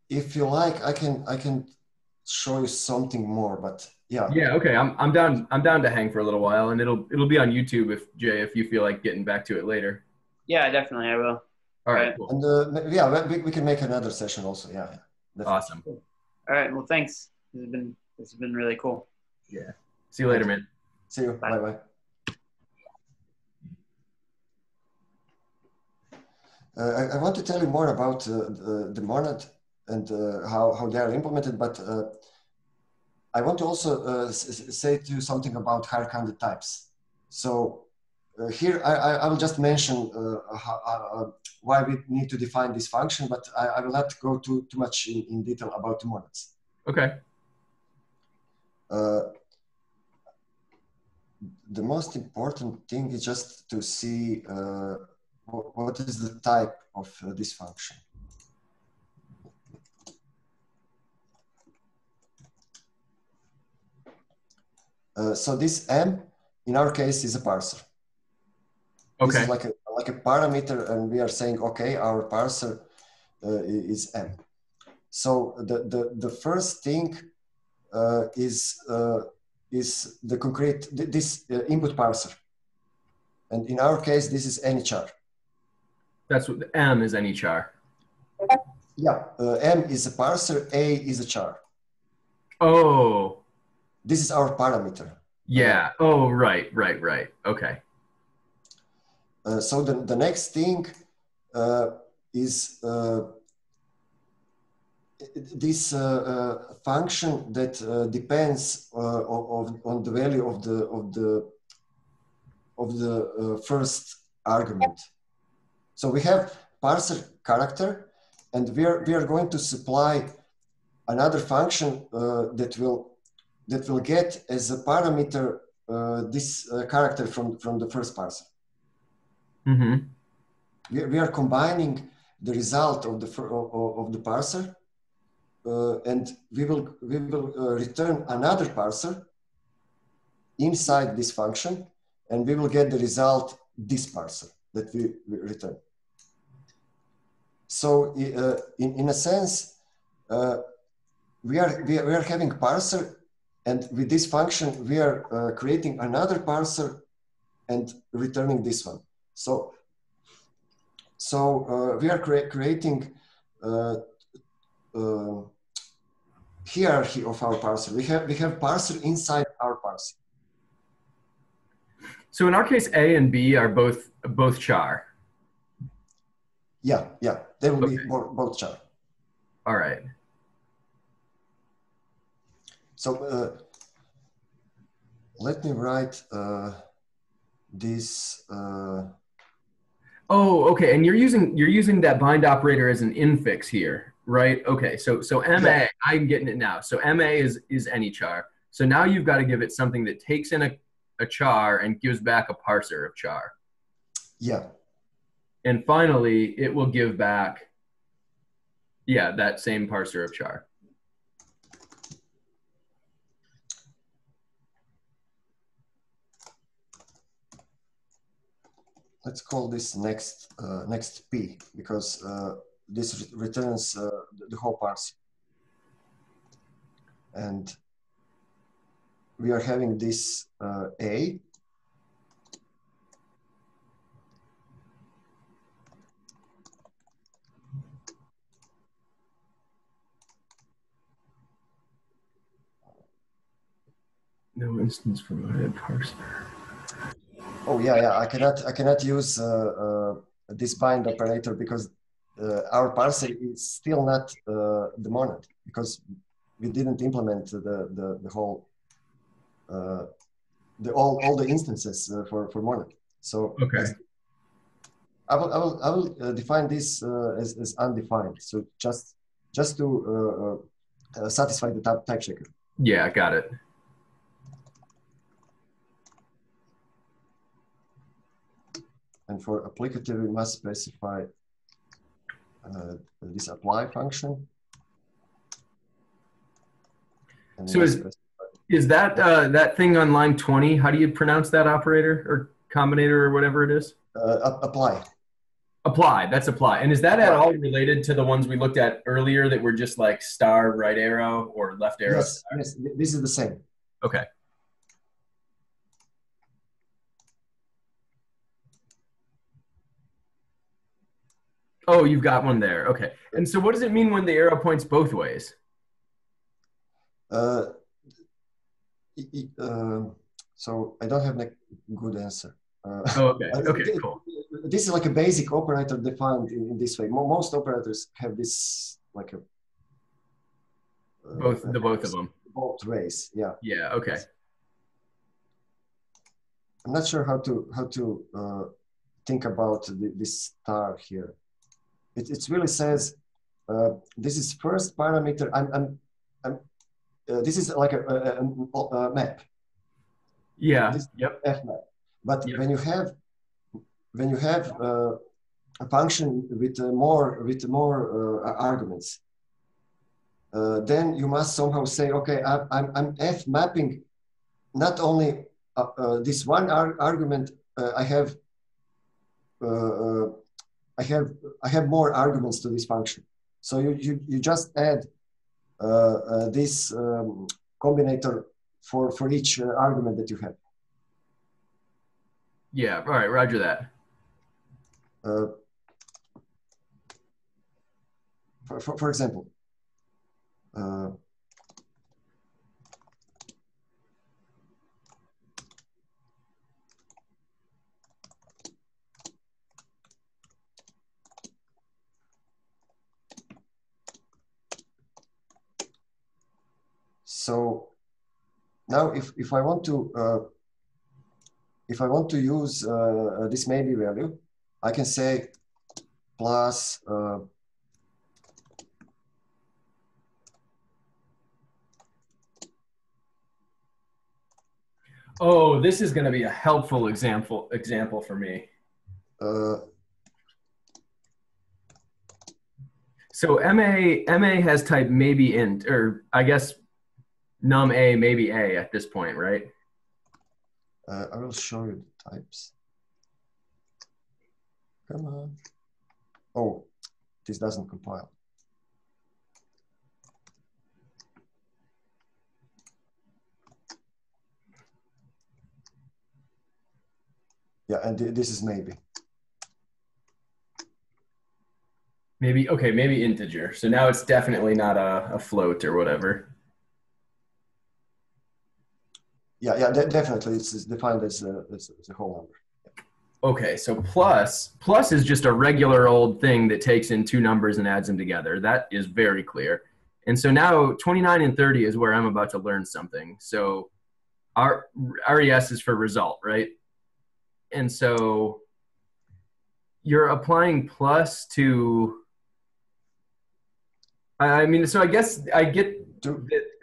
if you like, I can I can show you something more. But yeah. yeah okay i'm, I'm down i'm down to hang for a little while and it'll it'll be on youtube if jay if you feel like getting back to it later Yeah, definitely, I will. all right Right. cool. And uh, yeah, we, we can make another session also. Yeah. yeah definitely. awesome All right, well, thanks. This has been this has been really cool. See you later man See you. Bye. Bye bye. Uh, I, I want to tell you more about uh, the, the monad and uh, how, how they are implemented, but uh, I want to also uh, s- s- say to you something about higher kinded types. So uh, here I, I, I will just mention uh, how, uh, why we need to define this function, but I, I will not go too, too much in, in detail about the monads. okay Uh, the most important thing is just to see uh, what is the type of uh, this function. Uh, so this m, in our case, is a parser. This okay is like a like a parameter, and we are saying, okay, our parser uh, is m. So the the the first thing uh, is uh, is the concrete th- this uh, input parser, and in our case, this is any char. that's what the m is any char Yeah, uh, m is a parser, a is a char. oh This is our parameter. yeah oh right right right okay Uh, so the, the next thing uh, is uh, this uh, uh, function that uh, depends uh, of, on the value of the of the of the uh, first argument. So we have parser character, and we are we are going to supply another function uh, that will that will get as a parameter uh, this uh, character from from the first parser mm-hmm we, we are combining the result of the of, of- the parser and we will we will uh, return another parser inside this function and we will get the result this parser that we, we return. So uh, in, in a sense uh, we are we are, we are having parser and with this function we are uh, creating another parser and returning this one. So so uh, we are crea- creating uh, uh, hierarchy of our parser. We have we have parser inside our parser. so in our case a and b are both both char Yeah, yeah, they will Okay. be both, both char. all right So uh, let me write uh, this. Uh, Oh, okay. And you're using you're using that bind operator as an infix here, right? Okay. So so MA. I'm getting it now. So MA is is any char. So now you've got to give it something that takes in a, a char and gives back a parser of char. yeah, And finally, it will give back yeah, that same parser of char. let's call this next uh, next p because uh, this re- returns uh, the, whole parser. And we are having this uh, a No instance provided parser. Oh yeah, yeah. I cannot, I cannot use uh, uh, this bind operator because our parser is still not uh, the monad because we didn't implement the the, the whole uh, the all all the instances uh, for for monad. So Okay. I will I will I will uh, define this uh, as, as undefined. So just just to uh, uh, uh, satisfy the type, type checker. Yeah, I got it. And for applicative, we must specify uh, this apply function. And So is- Is that uh, that thing on line 20? How do you pronounce that operator or combinator or whatever it is? uh, apply. Apply. That's apply. And is that at all related to the ones we looked at earlier that were just like star right arrow or left arrow? Yes, yes, th- this is the same. Okay. Oh, you've got one there. Okay. And so what does it mean when the arrow points both ways? Uh, um, so I don't have a good answer. Uh, Oh, okay. Okay, cool. This is like a basic operator defined in, in this way. Most operators have this like a uh, Both the both of them. both ways. Yeah, Yeah, okay. I'm not sure how to how to uh, think about the, this star here. It it really says uh, this is first parameter. I'm I'm, I'm uh, this is like a, a, a- map. Yeah. This- Yep. F map. But Yeah. when you have when you have uh, a function with uh, more with more uh, arguments, uh, then you must somehow say, okay, I'm I'm, I'm F mapping not only this one ar- argument. Uh, I have I have I have more arguments to this function. So you you, you just add uh, uh, this um, combinator for for each uh, argument that you have. Yeah. All right. Roger that. Uh, for, for, for example, so now if, if I want to uh, if I want to use uh, this maybe value, I can say plus uh, Oh, this is going to be a helpful example example for me. uh, So MA MA has type maybe int, or I guess num a maybe a at this point, right? uh, I will show you the types. Come on. Oh, this doesn't compile. Yeah, and th- this is maybe. Maybe okay, maybe integer. So now it's definitely not a, a float or whatever. Yeah, yeah, de- definitely. It's, it's defined as a, as, a- whole number. Okay, so plus plus is just a regular old thing that takes in two numbers and adds them together. That is very clear. And so now 29 and 30 is where I'm about to learn something. So R, RES is for result, right? And so you're applying plus to I mean, so I guess I get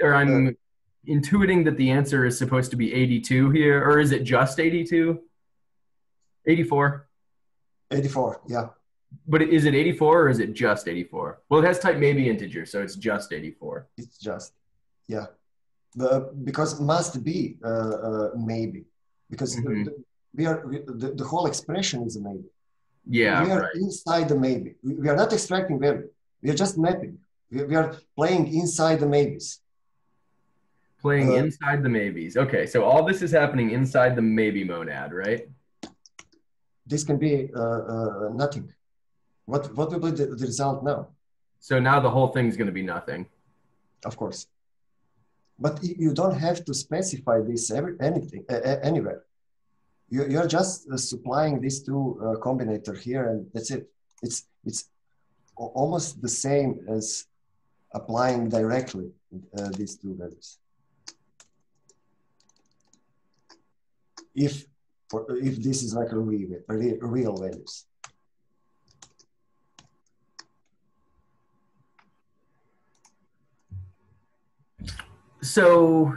or I'm intuiting that the answer is supposed to be 82 here, or is it just 82? 84. 84, yeah. But is it 84 or is it just 84? Well, it has type maybe integer, so it's just 84. It's just, yeah. The, because must be uh, uh, maybe. Because the- Mhm. the, we are, we, the, the whole expression is a maybe. Yeah, we are right. inside the maybe. We, we are not extracting value. We are just mapping. We, we are playing inside the maybes. Playing uh, inside the maybes. Okay, so all this is happening inside the maybe monad, right? This can be uh, uh, nothing. What, what will be the, the result now? So now the whole thing's going to be nothing. Of course. But you don't have to specify this every, anything, anywhere. You, you're just uh, supplying these two uh, combinator here and that's it. It's, it's almost the same as applying directly uh, these two values. If, for, if this is like a real, real, values. so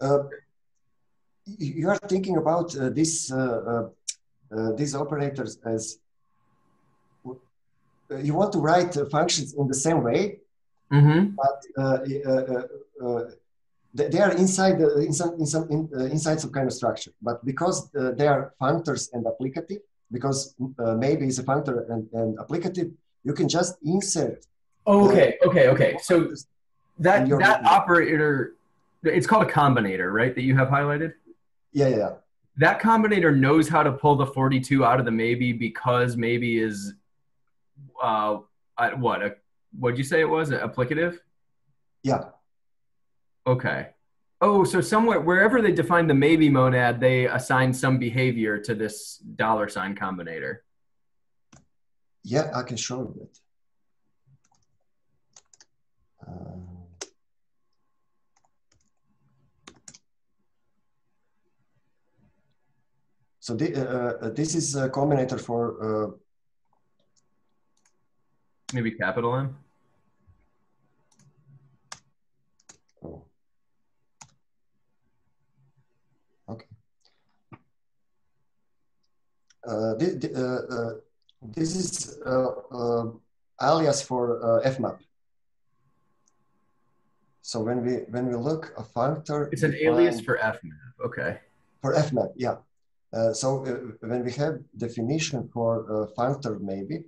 uh, you are thinking about uh, this uh, uh, uh, these operators as uh, you want to write uh, functions in the same way, but uh, uh, uh, they are inside the, in some in some in, uh, inside some kind of structure. But because uh, they are functors and applicative, because uh, maybe it's a functor and, and applicative, you can just insert. okay okay okay so that that operator it's called a combinator right that you have highlighted Yeah, yeah, yeah. that combinator knows how to pull the 42 out of the maybe because maybe is uh what a what'd you say it was applicative yeah. Okay. Oh so somewhere wherever they define the maybe monad they assign some behavior to this dollar sign combinator. Yeah, I can show you that. Uh, so the, uh, uh, this is a combinator for uh, maybe capital m Uh, uh, uh, this is uh, uh, alias for uh, fmap. So when we when we look a functor, it's an alias for fmap. Okay. For fmap yeah. Uh, so uh, when we have definition for uh, functor maybe.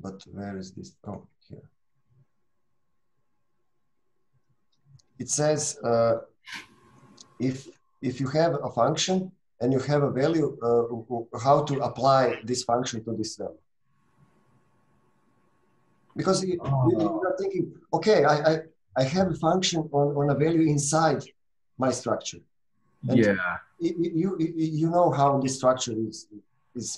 But where is this? Oh here it says uh, if if you have a function and you have a value uh, how to apply this function to this value because you, you- are thinking, okay, I, I, I have a function on, on a value inside my structure. And- yeah You, you, you, know how this structure is, is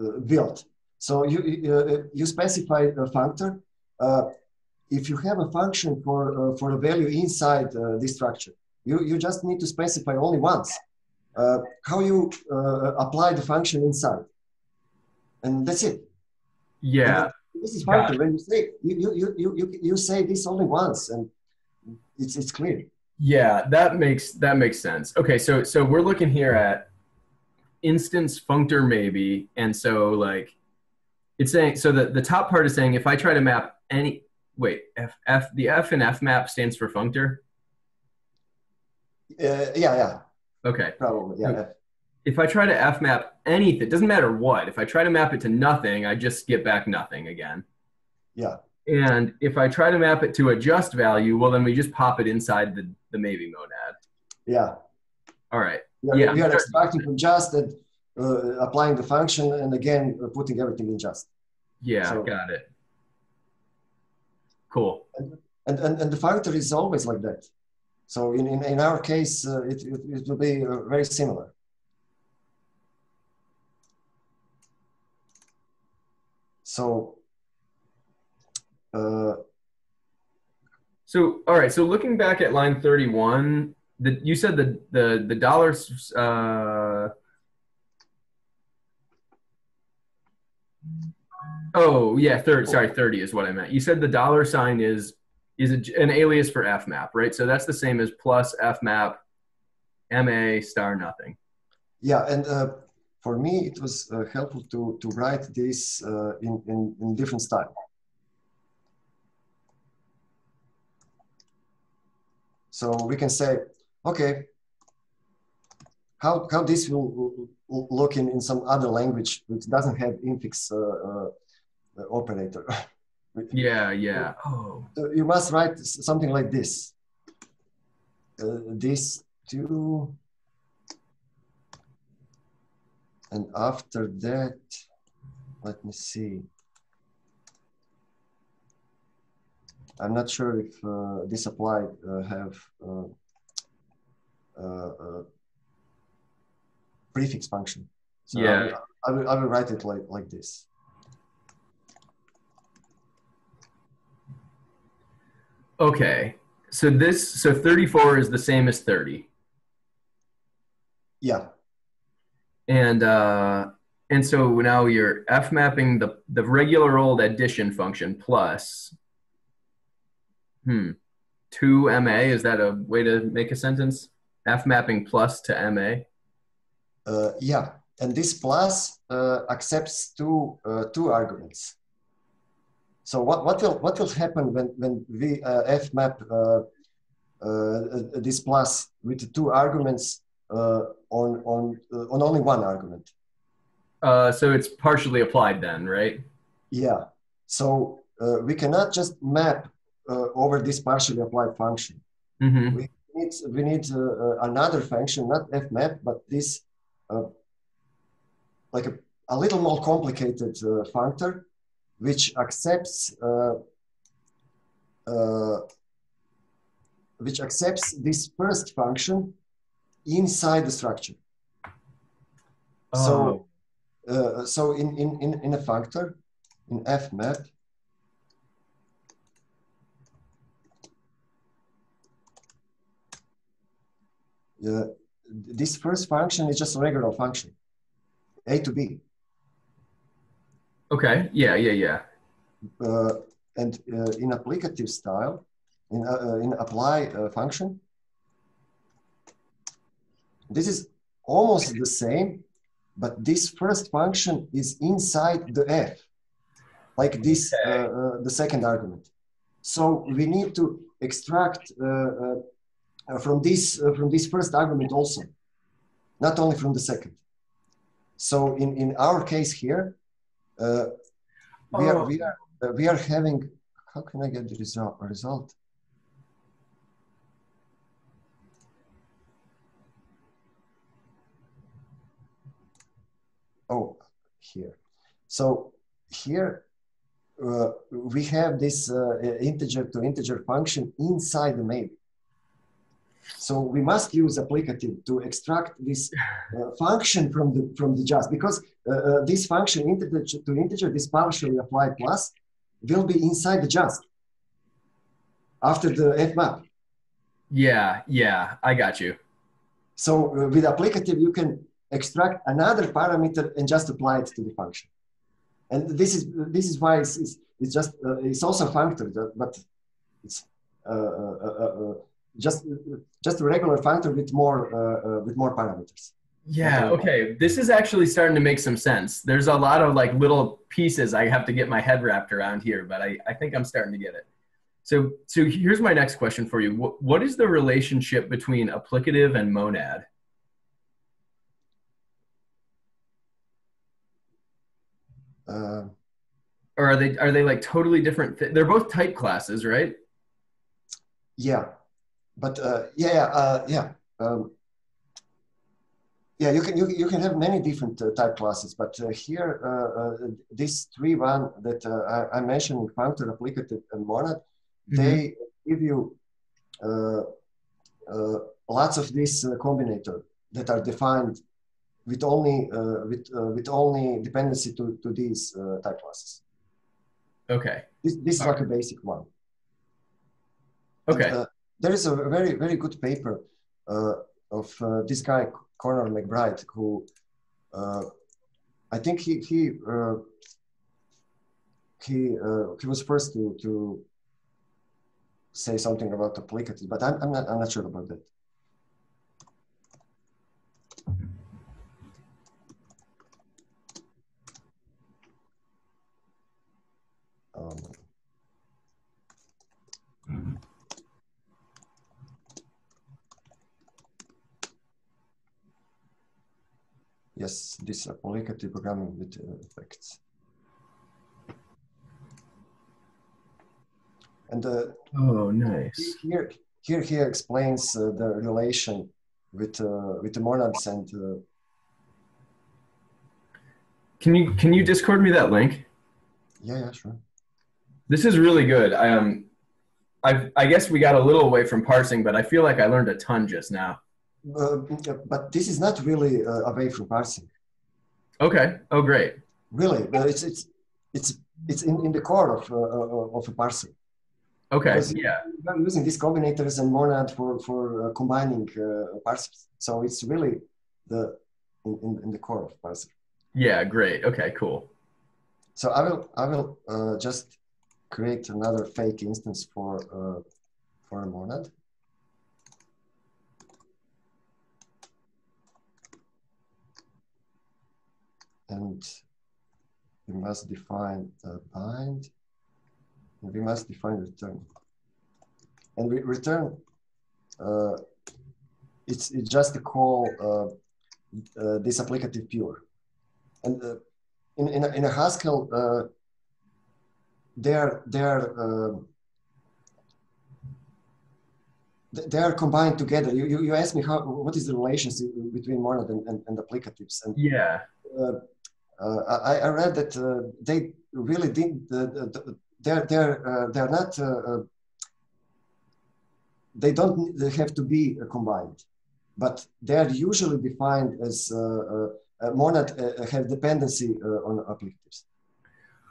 uh, built. So you, you, uh, you specify a functor. Uh, if you have a function for, uh, for a value inside uh, this structure, you, you just need to specify only once uh, how you uh, apply the function inside. And that's it. yeah This is fine. When you say you, you, you, you, you, you say this only once and it's, it's clear. Yeah, that makes that makes sense. Okay, so so we're looking here at instance functor maybe, and so like it's saying so the the top part is saying if I try to map any wait f f the f and f map stands for functor. Uh, yeah, yeah, Okay, probably. Yeah. If I try to f map anything, it doesn't matter what. If I try to map it to nothing, I just get back nothing again. Yeah. And if I try to map it to a just value, well then we just pop it inside the the maybe monad. Yeah. All right. Are, Yeah. we are extracting from just and uh, applying the function and again uh, putting everything in just. Yeah, So- got it. Cool. And, and, and the functor is always like that. So in, in, in our case, uh, it, it, it will be uh, very similar. So, uh, So, all right. So, looking back at line thirty-one, the you said the the the dollars. Uh, oh yeah, third. Sorry, thirty is what I meant. You said the dollar sign is is an alias for fmap, right? So that's the same as plus fmap, ma star nothing. Yeah, and uh, for me, it was uh, helpful to, to write this uh, in, in, in different style. So we can say, okay, how, how this will, look in, in some other language which doesn't have infix uh, operator. Yeah, yeah. Oh, So you must write something like this. Uh, this two, and after that, let me see. I'm not sure if uh, this applied uh, have uh, uh, uh, prefix function. So I Yeah. will- I will, I will write it like, like this. Okay. So this so thirty-four is the same as thirty. Yeah. And uh, and so now you're f mapping the the regular old addition function plus hmm two ma is that a way to make a sentence f mapping plus to ma Uh, yeah, and this plus uh, accepts two uh, two arguments. So what, what will what will happen when when we uh, f map uh, uh, this plus with two arguments uh, on on uh, on only one argument? uh, so it's partially applied then right Yeah. So uh, we cannot just map uh, over this partially applied function. mm-hmm. We need we need another function, not fmap, but this uh, like a, a little more complicated uh, functor, which accepts uh, uh, which accepts this first function inside the structure. So uh, so in, in, in, in a functor, in fmap, uh, this first function is just a regular function, a to b. okay yeah yeah yeah Uh, and uh, in applicative style, in, uh, uh, in apply uh, function, this is almost the same, but this first function is inside the f, like this, the second argument. So we need to extract uh, uh, uh, from this uh, from this first argument also, not only from the second. So in in our case here, uh, we are Oh. we are uh, we are having. How can I get the result? Result. Oh, here. So here uh, we have this uh, integer to integer function inside the main. So we must use applicative to extract this uh, function from the from the just because uh, uh, this function integer to integer, this partially applied plus, will be inside the just after the f map. yeah yeah i got you So uh, with applicative, you can extract another parameter and just apply it to the function. And this is this is why it's, it's, it's just uh, it's also a functor, but it's uh, uh, uh, uh, just just a regular functor with more uh, uh, with more parameters. Yeah, Okay. okay. This is actually starting to make some sense. There's a lot of like little pieces I have to get my head wrapped around here, but I, I think I'm starting to get it. So so here's my next question for you. What, what is the relationship between applicative and monad? Uh, Or are they are they like totally different? Th- they're both type classes, right? yeah, but uh, yeah, yeah, uh, yeah. Um, yeah, you can you, you can have many different uh, type classes, but uh, here uh, uh, this three one that uh, I, I mentioned, functor, applicative, and monad, they give you uh, uh, lots of these uh, combinator that are defined with only uh, with uh, with only dependency to, to these uh, type classes. Okay. This, this is like a basic one. Okay. Uh, there is a very very good paper uh, of uh, this guy Conor McBride who uh, I think he he uh, he uh, he was first to to say something about the applicative, but I'm, I'm not I'm not sure about that. Yes, this applicative programming with uh, effects. And uh, Oh, nice. here, here he explains uh, the relation with with the monads and uh, Can you can you Discord me that link? yeah, yeah, sure. This is really good. I um, I I guess we got a little away from parsing, but I feel like I learned a ton just now. Uh, but this is not really uh, away from parsing. Okay. Oh, great. Really, it's it's it's it's in, in the core of uh, of a parsing. Okay. Because Yeah. We're using these combinators and monad for for uh, combining uh, parsers. So it's really the in, in, in the core of parser. Yeah, great. Okay, cool. So I will I will uh, just create another fake instance for uh, for a monad. And we must define a bind, and we must define return. And we return, uh, it's, it's just a call uh, uh, this applicative pure. And uh, in, in, a, in a Haskell, uh, they're, they're, uh, they are combined together. You, you, you asked me how, what is the relationship between monad and, and, and applicatives. And Yeah. uh, I, I read that uh, they really did. Uh, the- they're they're uh, they're not. Uh, uh, they don't they have to be uh, combined, but they are usually defined as uh, uh, uh, monad uh, have dependency uh, on applicatives.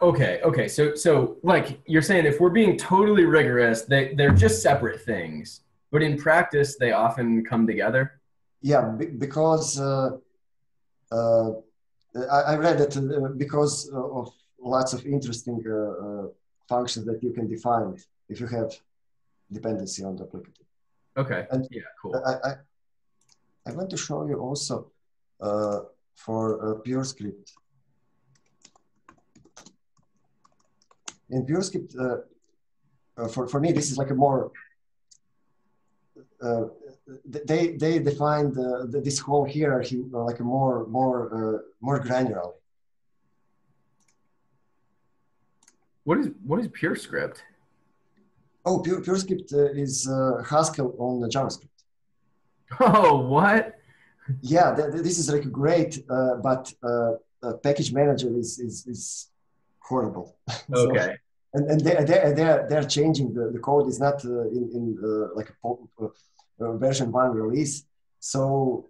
Okay, okay. So so like you're saying if we're being totally rigorous, they they're just separate things. But in practice they often come together. Yeah, be, because uh, uh, I, I read that uh, because of lots of interesting uh, uh, functions that you can define if you have dependency on the applicative. Okay. And- yeah, cool. I, I, I want to show you also uh, for uh, PureScript. In PureScript, uh, uh, for, for me, this is like a more, uh, they, they defined uh, the, this whole hierarchy like a more, more, uh, more granularly. What is what is PureScript? Oh, Pure, PureScript uh, is uh, Haskell on JavaScript. Oh, what? yeah th- th- this is like great uh, but uh, uh, package manager is is, is horrible So- Okay. and and they they they're, they're changing the, the code is not uh, in in uh, like a version one release so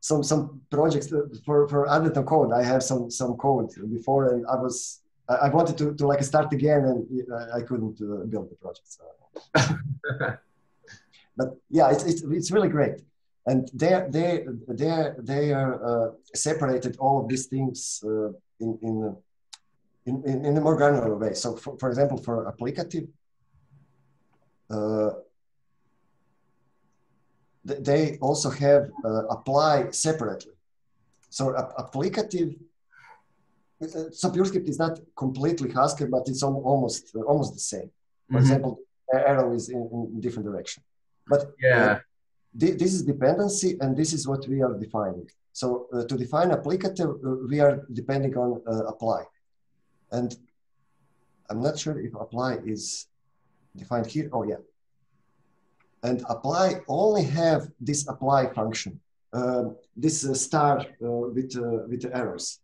some some projects uh, for for Undertone code I have some some code before and I was I wanted to, to like start again and uh, I couldn't uh, build the project so. but yeah it's, it's it's really great and they they they they are uh, separated all of these things uh, in in, in in in a more granular way. So, for, for example, for applicative, uh, they also have uh, apply separately. So, ap- applicative. uh, So PureScript is not completely Haskell, but it's almost uh, almost the same. For Mhm. example, arrow is in, in different direction, but uh, Yeah. thi- this is dependency and this is what we are defining so uh, to define applicative uh, we are depending on uh, apply and i'm not sure if apply is defined here oh yeah and apply only have this apply function um, this uh, star uh, with uh, with the arrows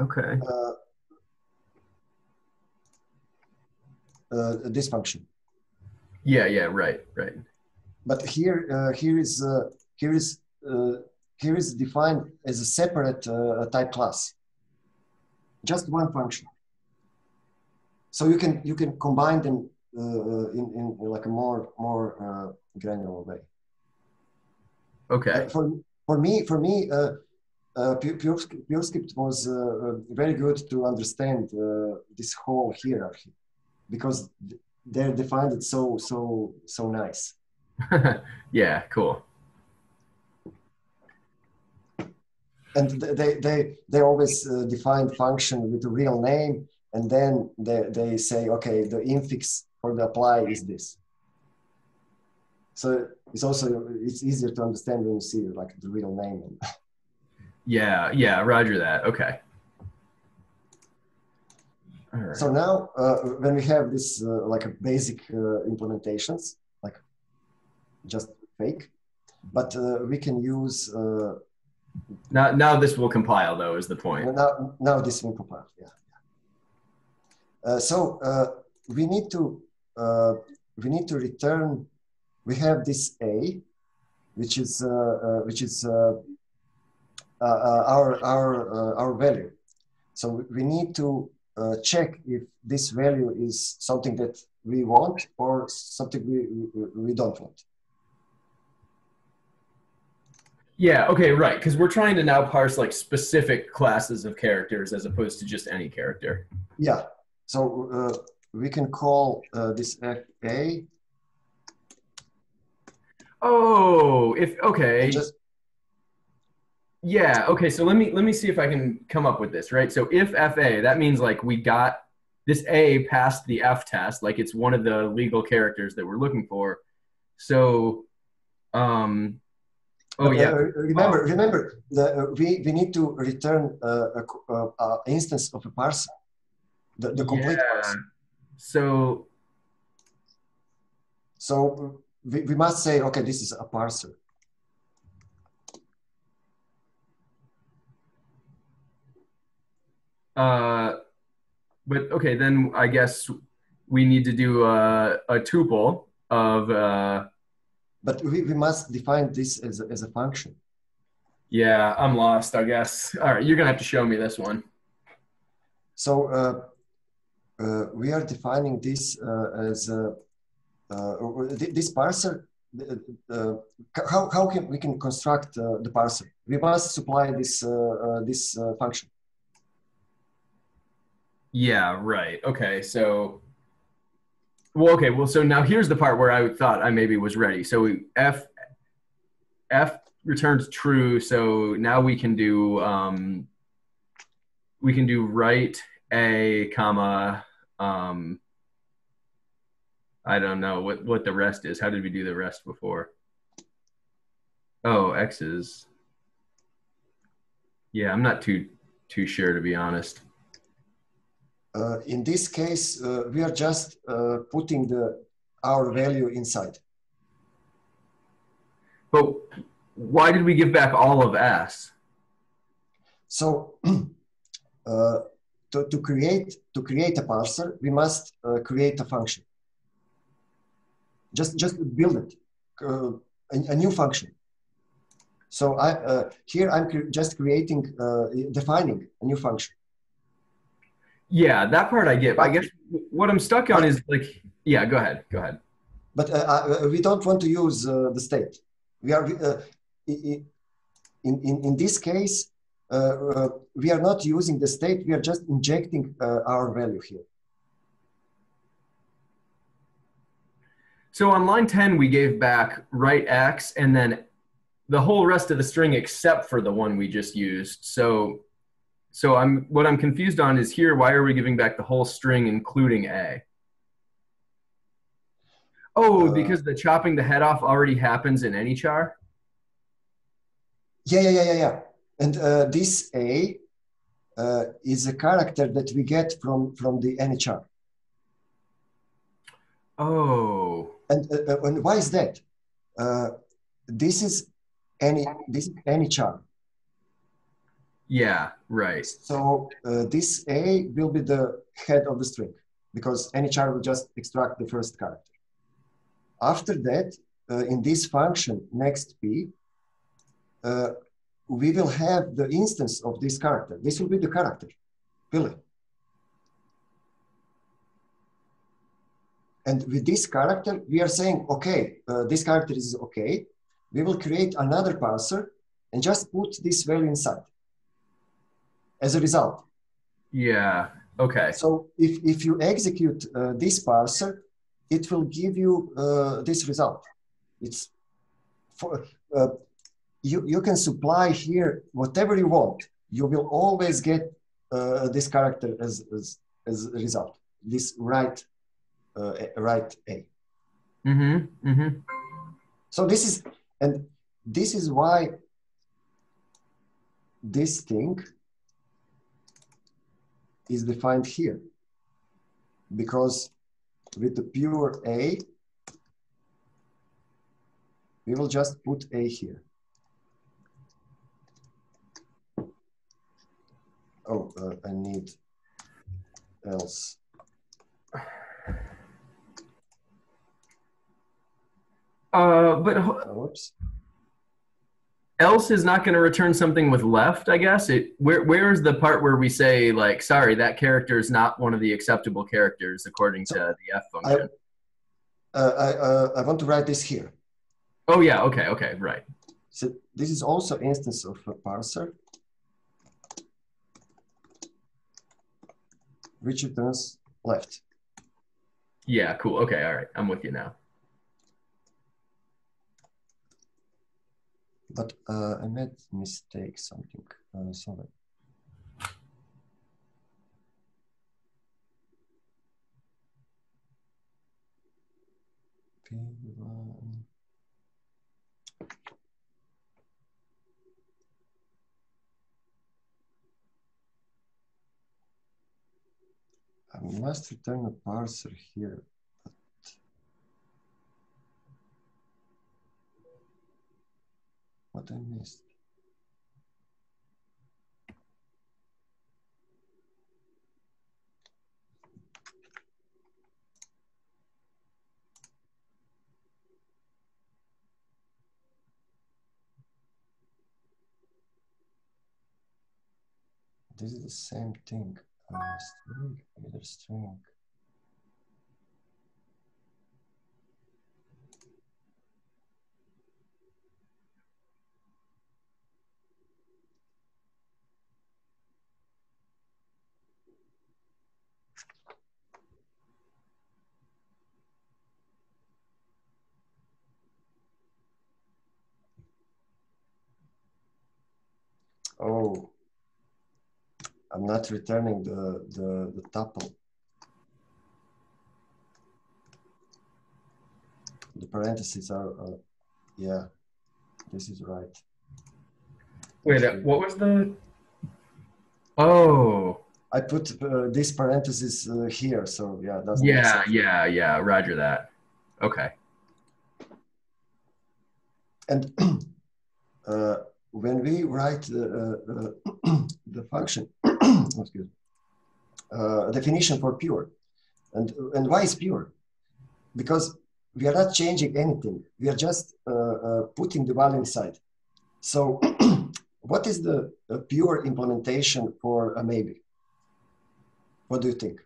Okay. uh, uh, this function Yeah, yeah, right, right. but here uh, here is uh, here is uh, here is defined as a separate uh, type class just one function so you can you can combine them uh, uh, in, in in like a more more uh, granular way Okay. Uh, for for me for me uh, uh, Pure, PureScript, PureScript was uh, very good to understand uh, this whole hierarchy because they're defined it so so so nice yeah, cool. and they they they always uh, define function with a real name and then they, they say okay the infix for the apply is this so it's also it's easier to understand when you see like the real name Yeah, yeah, roger that. Okay. Right. so now uh, when we have this uh, like a basic uh, implementations like just fake but uh, we can use uh, now now this will compile though is the point. Now, now this will compile. Yeah. Uh, so uh, we need to uh, we need to return. We have this a, which is which is uh, uh, uh, our our uh, our value. So we need to uh, check if this value is something that we want or something we we, we don't want. Yeah, okay, right. Because we're trying to now parse like specific classes of characters as opposed to just any character. Yeah. So uh, we can call uh, this FA Oh, if okay. just Yeah, okay, so let me let me see if I can come up with this, right? So if FA, that means like we got this A passed the F test, like it's one of the legal characters that we're looking for. So um oh but, yeah. uh, remember, remember that uh, we, we need to return uh, a, uh, uh, instance of a parser, the, the complete yeah. So So we, we must say, okay, this is a parser. uh but okay, then I guess we need to do a, a tuple of uh But we, we must define this as a, as a function. yeah, I'm lost, I guess. All right, you're gonna have to show me this one. So uh, we are defining this uh, as uh, this parser. Uh, uh, how, how can we can construct uh, the parser? We must supply this uh, uh, this uh, function. Yeah, right. Okay, so well, okay, well, so now here's the part where I thought I maybe was ready. So f f returns true. So now we can do um, we can do right a comma um, I don't know what what the rest is. How did we do the rest before? Oh, x's. Yeah, I'm not too too sure to be honest. Uh, in this case, uh, we are just uh, putting the our value inside. But why did we give back all of S? So uh, to, to create to create a parser, we must uh, create a function. Just just build it, uh, a, a new function. So I uh, here I'm cre- just creating uh, defining a new function. Yeah, that part I get. But I guess what I'm stuck on is like, yeah, go ahead, go ahead. But uh, uh, we don't want to use uh, the state. We are uh, in, in in this case. Uh, uh, we are not using the state. We are just injecting uh, our value here. So on line 10, we gave back right X and then the whole rest of the string except for the one we just used. So so I'm what I'm confused on is here, why are we giving back the whole string including A? Oh, because the chopping the head off already happens in any char? Yeah, yeah, yeah, yeah, yeah. And uh, this A uh, is a character that we get from from the char. Oh. And, uh, uh, and why is that? Uh, this is any this is any char. Yeah, right. So uh, this A will be the head of the string because any char will just extract the first character. After that, uh, in this function next P, uh, we will have the instance of this character. This will be the character, Billy. And with this character, we are saying, okay, uh, this character is okay. We will create another parser and just put this value inside as a result. Yeah. Okay. So if, if you execute uh, this parser, it will give you uh, this result. It's for, uh, you, you can supply here whatever you want. You will always get uh, this character as, as, as a result, this right, uh, right A. Mm-hmm. Mm-hmm. So this is, and this is why this thing is defined here. Because with the pure A, we will just put A here. Oh, uh, I need else. Uh, but Uh, whoops. else is not going to return something with left i guess it where where's the part where we say like sorry that character is not one of the acceptable characters according to the f function Uh, I, uh, I want to write this here. oh yeah okay okay right So this is also instance of a parser, which returns left. Yeah, cool. Okay, all right. I'm with you now. But uh, I made mistake something. Uh, sorry. P1. I must return a parser here. What I missed? This is the same thing. Uh, string, either string. Oh, I'm not returning the, the, the tuple. The parentheses are, uh, yeah, this is right. Wait, uh, what was the? Oh, I put uh, this parenthesis uh, here, so yeah, it yeah, yeah, yeah. Roger that. Okay. And uh, when we write the, uh, uh, the function, excuse me, uh, definition for pure, and, and why is pure? Because we are not changing anything. We are just uh, uh, putting the value inside. So what is the pure implementation for a maybe? What do you think?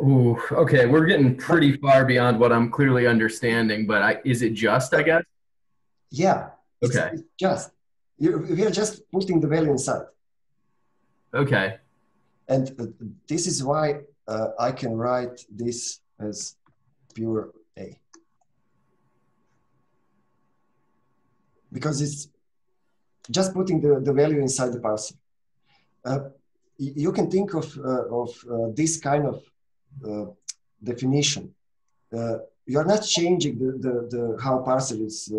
Ooh, okay. We're getting pretty far beyond what I'm clearly understanding, but I, is it just? I guess. Yeah. it's- Okay. it's just you, we are just putting the value inside. Okay. And this is why uh, I can write this as pure A. Because it's just putting the, the value inside the parser. Uh, you can think of, uh, of uh, this kind of uh, definition. Uh, you're not changing the, the, the how parser is,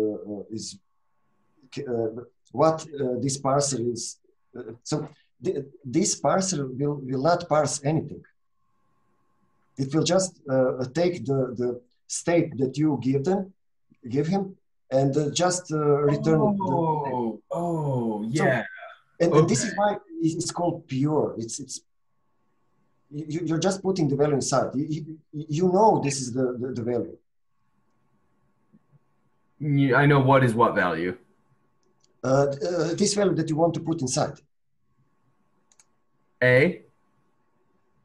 is what this parser is. So th- this parser will, will not parse anything. It will just uh, take the, the state that you give them, give him, and uh, just uh, return. Oh, oh, yeah. and, and this is why it's called pure. It's it's you, you're just putting the value inside. You, you, you know this is the, the, the value. Yeah, I know what is what value. Uh, uh, this value that you want to put inside. A.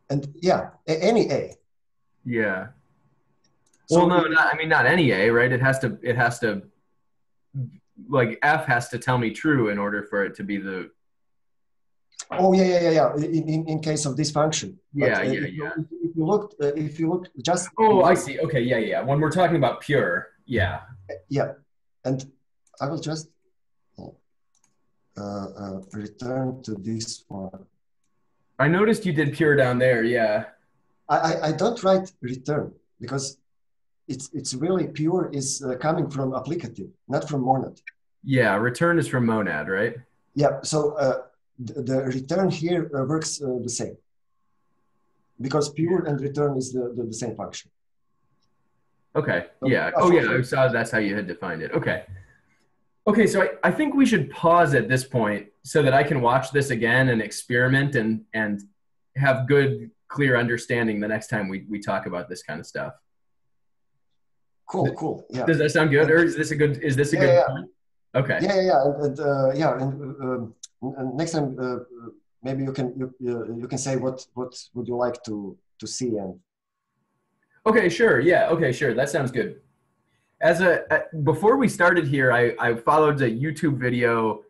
And yeah, any A. Yeah. So well, no, not, I mean not any A, right? It has to. It has to. Like F has to tell me true in order for it to be the. Oh yeah, yeah, yeah, yeah. In, in, in case of this function. But, Yeah, uh, yeah, if you- yeah. If, if you look, uh, if you look just. Oh, I see. Okay, yeah, yeah. When we're talking about pure, yeah. Yeah, and I will just uh, uh, return to this one. I noticed you did pure down there. Yeah. I, I, don't write return because it's it's really pure is uh, coming from applicative, not from monad. Yeah. Return is from monad, right? Yeah, so uh, the, the return here uh, works uh, the same because pure and return is the, the, the same function. Okay. So- Yeah. Oh, yeah. I saw that's how you had defined it. Okay. Okay. So I, I think we should pause at this point so that I can watch this again and experiment and and have good, clear understanding the next time we, we talk about this kind of stuff. Cool, cool. Yeah, Does that sound good, or is this a good? Is this a Yeah, good? yeah. point? Okay. yeah, yeah, yeah. And, and uh, yeah, and, uh, um, and next time uh, maybe you can you, you you can say what what would you like to to see and Okay. Sure. Yeah. Okay. Sure. That sounds good. As a uh, before we started here, I I followed a YouTube video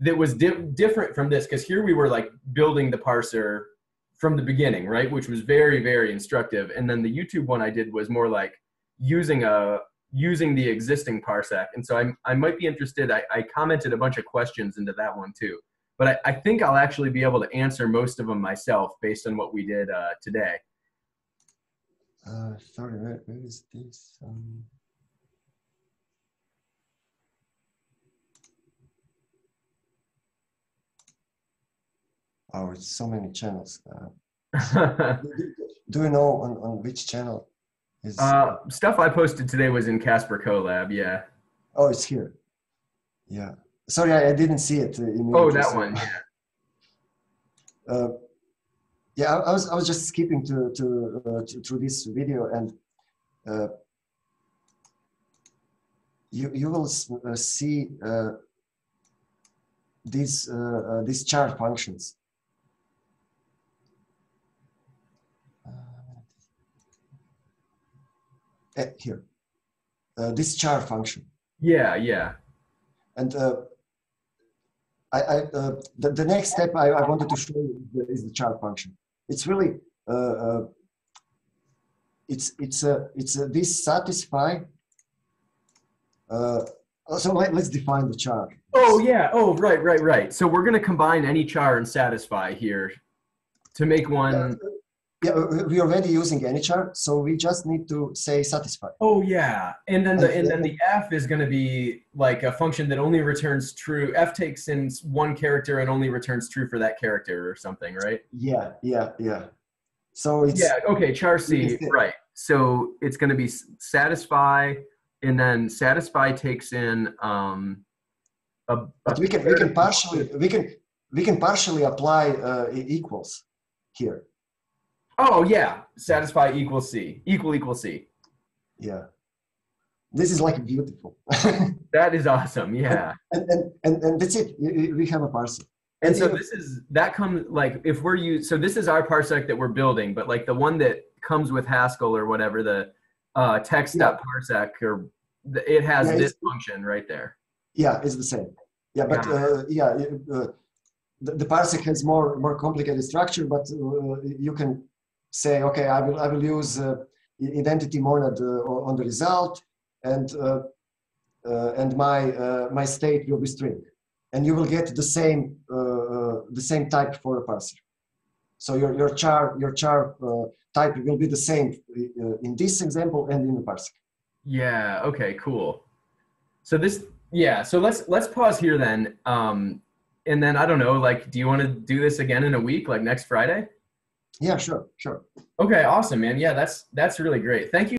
that was di- different from this because here we were like building the parser from the beginning, right? Which was very very instructive. And then the YouTube one I did was more like using a using the existing parsec. And so I I might be interested. I, I commented a bunch of questions into that one too. But I, I think I'll actually be able to answer most of them myself based on what we did uh, today. Uh, sorry, where, where is this? Um, oh, it's so many channels. Uh, do, do- you know on, on which channel is? Uh, stuff I posted today was in Casper Colab. Yeah. oh, it's here. Yeah. Sorry, I, I didn't see it. uh, Oh, that so- one. Yeah. Uh, yeah, I, I was I was just skipping to to, uh, to through this video and uh, you you will uh, see uh, these uh, uh, these char functions. Here, uh, this char function. Yeah. Yeah. And uh, I, I, uh, the, the next step I, I wanted to show you is the, char function. It's really, uh, uh, it's, it's, a, it's a, this satisfy. Uh, so let, let's define the char. Oh yeah. Oh right, right, right. So we're gonna combine any char and satisfy here to make one. Uh, yeah, we're already using anychar, so we just need to say satisfy. Oh yeah, and then the and then the f is going to be like a function that only returns true. F takes in one character and only returns true for that character or something, right? Yeah, yeah, yeah. So it's Yeah. Okay. Char C. Right. So it's going to be satisfy, and then satisfy takes in um. A, a but we can we can partially we can we can partially apply uh, equals here. Oh yeah, satisfy equals C. Equal equals C. Yeah, this is like beautiful, That is awesome. Yeah. and, and and and that's it. We- have a parser. And so this is that comes like if we're use so this is our parsec that we're building, but like the one that comes with Haskell or whatever the uh, text Yeah. parsec or the, it has Yeah, this function right there. Yeah, it's the same. Yeah, but Yeah. uh, yeah, uh, the, the parsec has more more complicated structure, but uh, you can say, okay, I will I will use uh, identity monad uh, on the result, and uh, uh, and my my state will be string, and you will get the same the same type for a parser. So your your char your char type will be the same in this example and in the parser. Yeah. Okay. Cool. So this yeah. So let's let's pause here then. Um, and then I don't know. Like, do you want to do this again in a week, like next Friday? Yeah, sure, sure. Okay. Awesome, man. Yeah. That's that's really great. Thank you.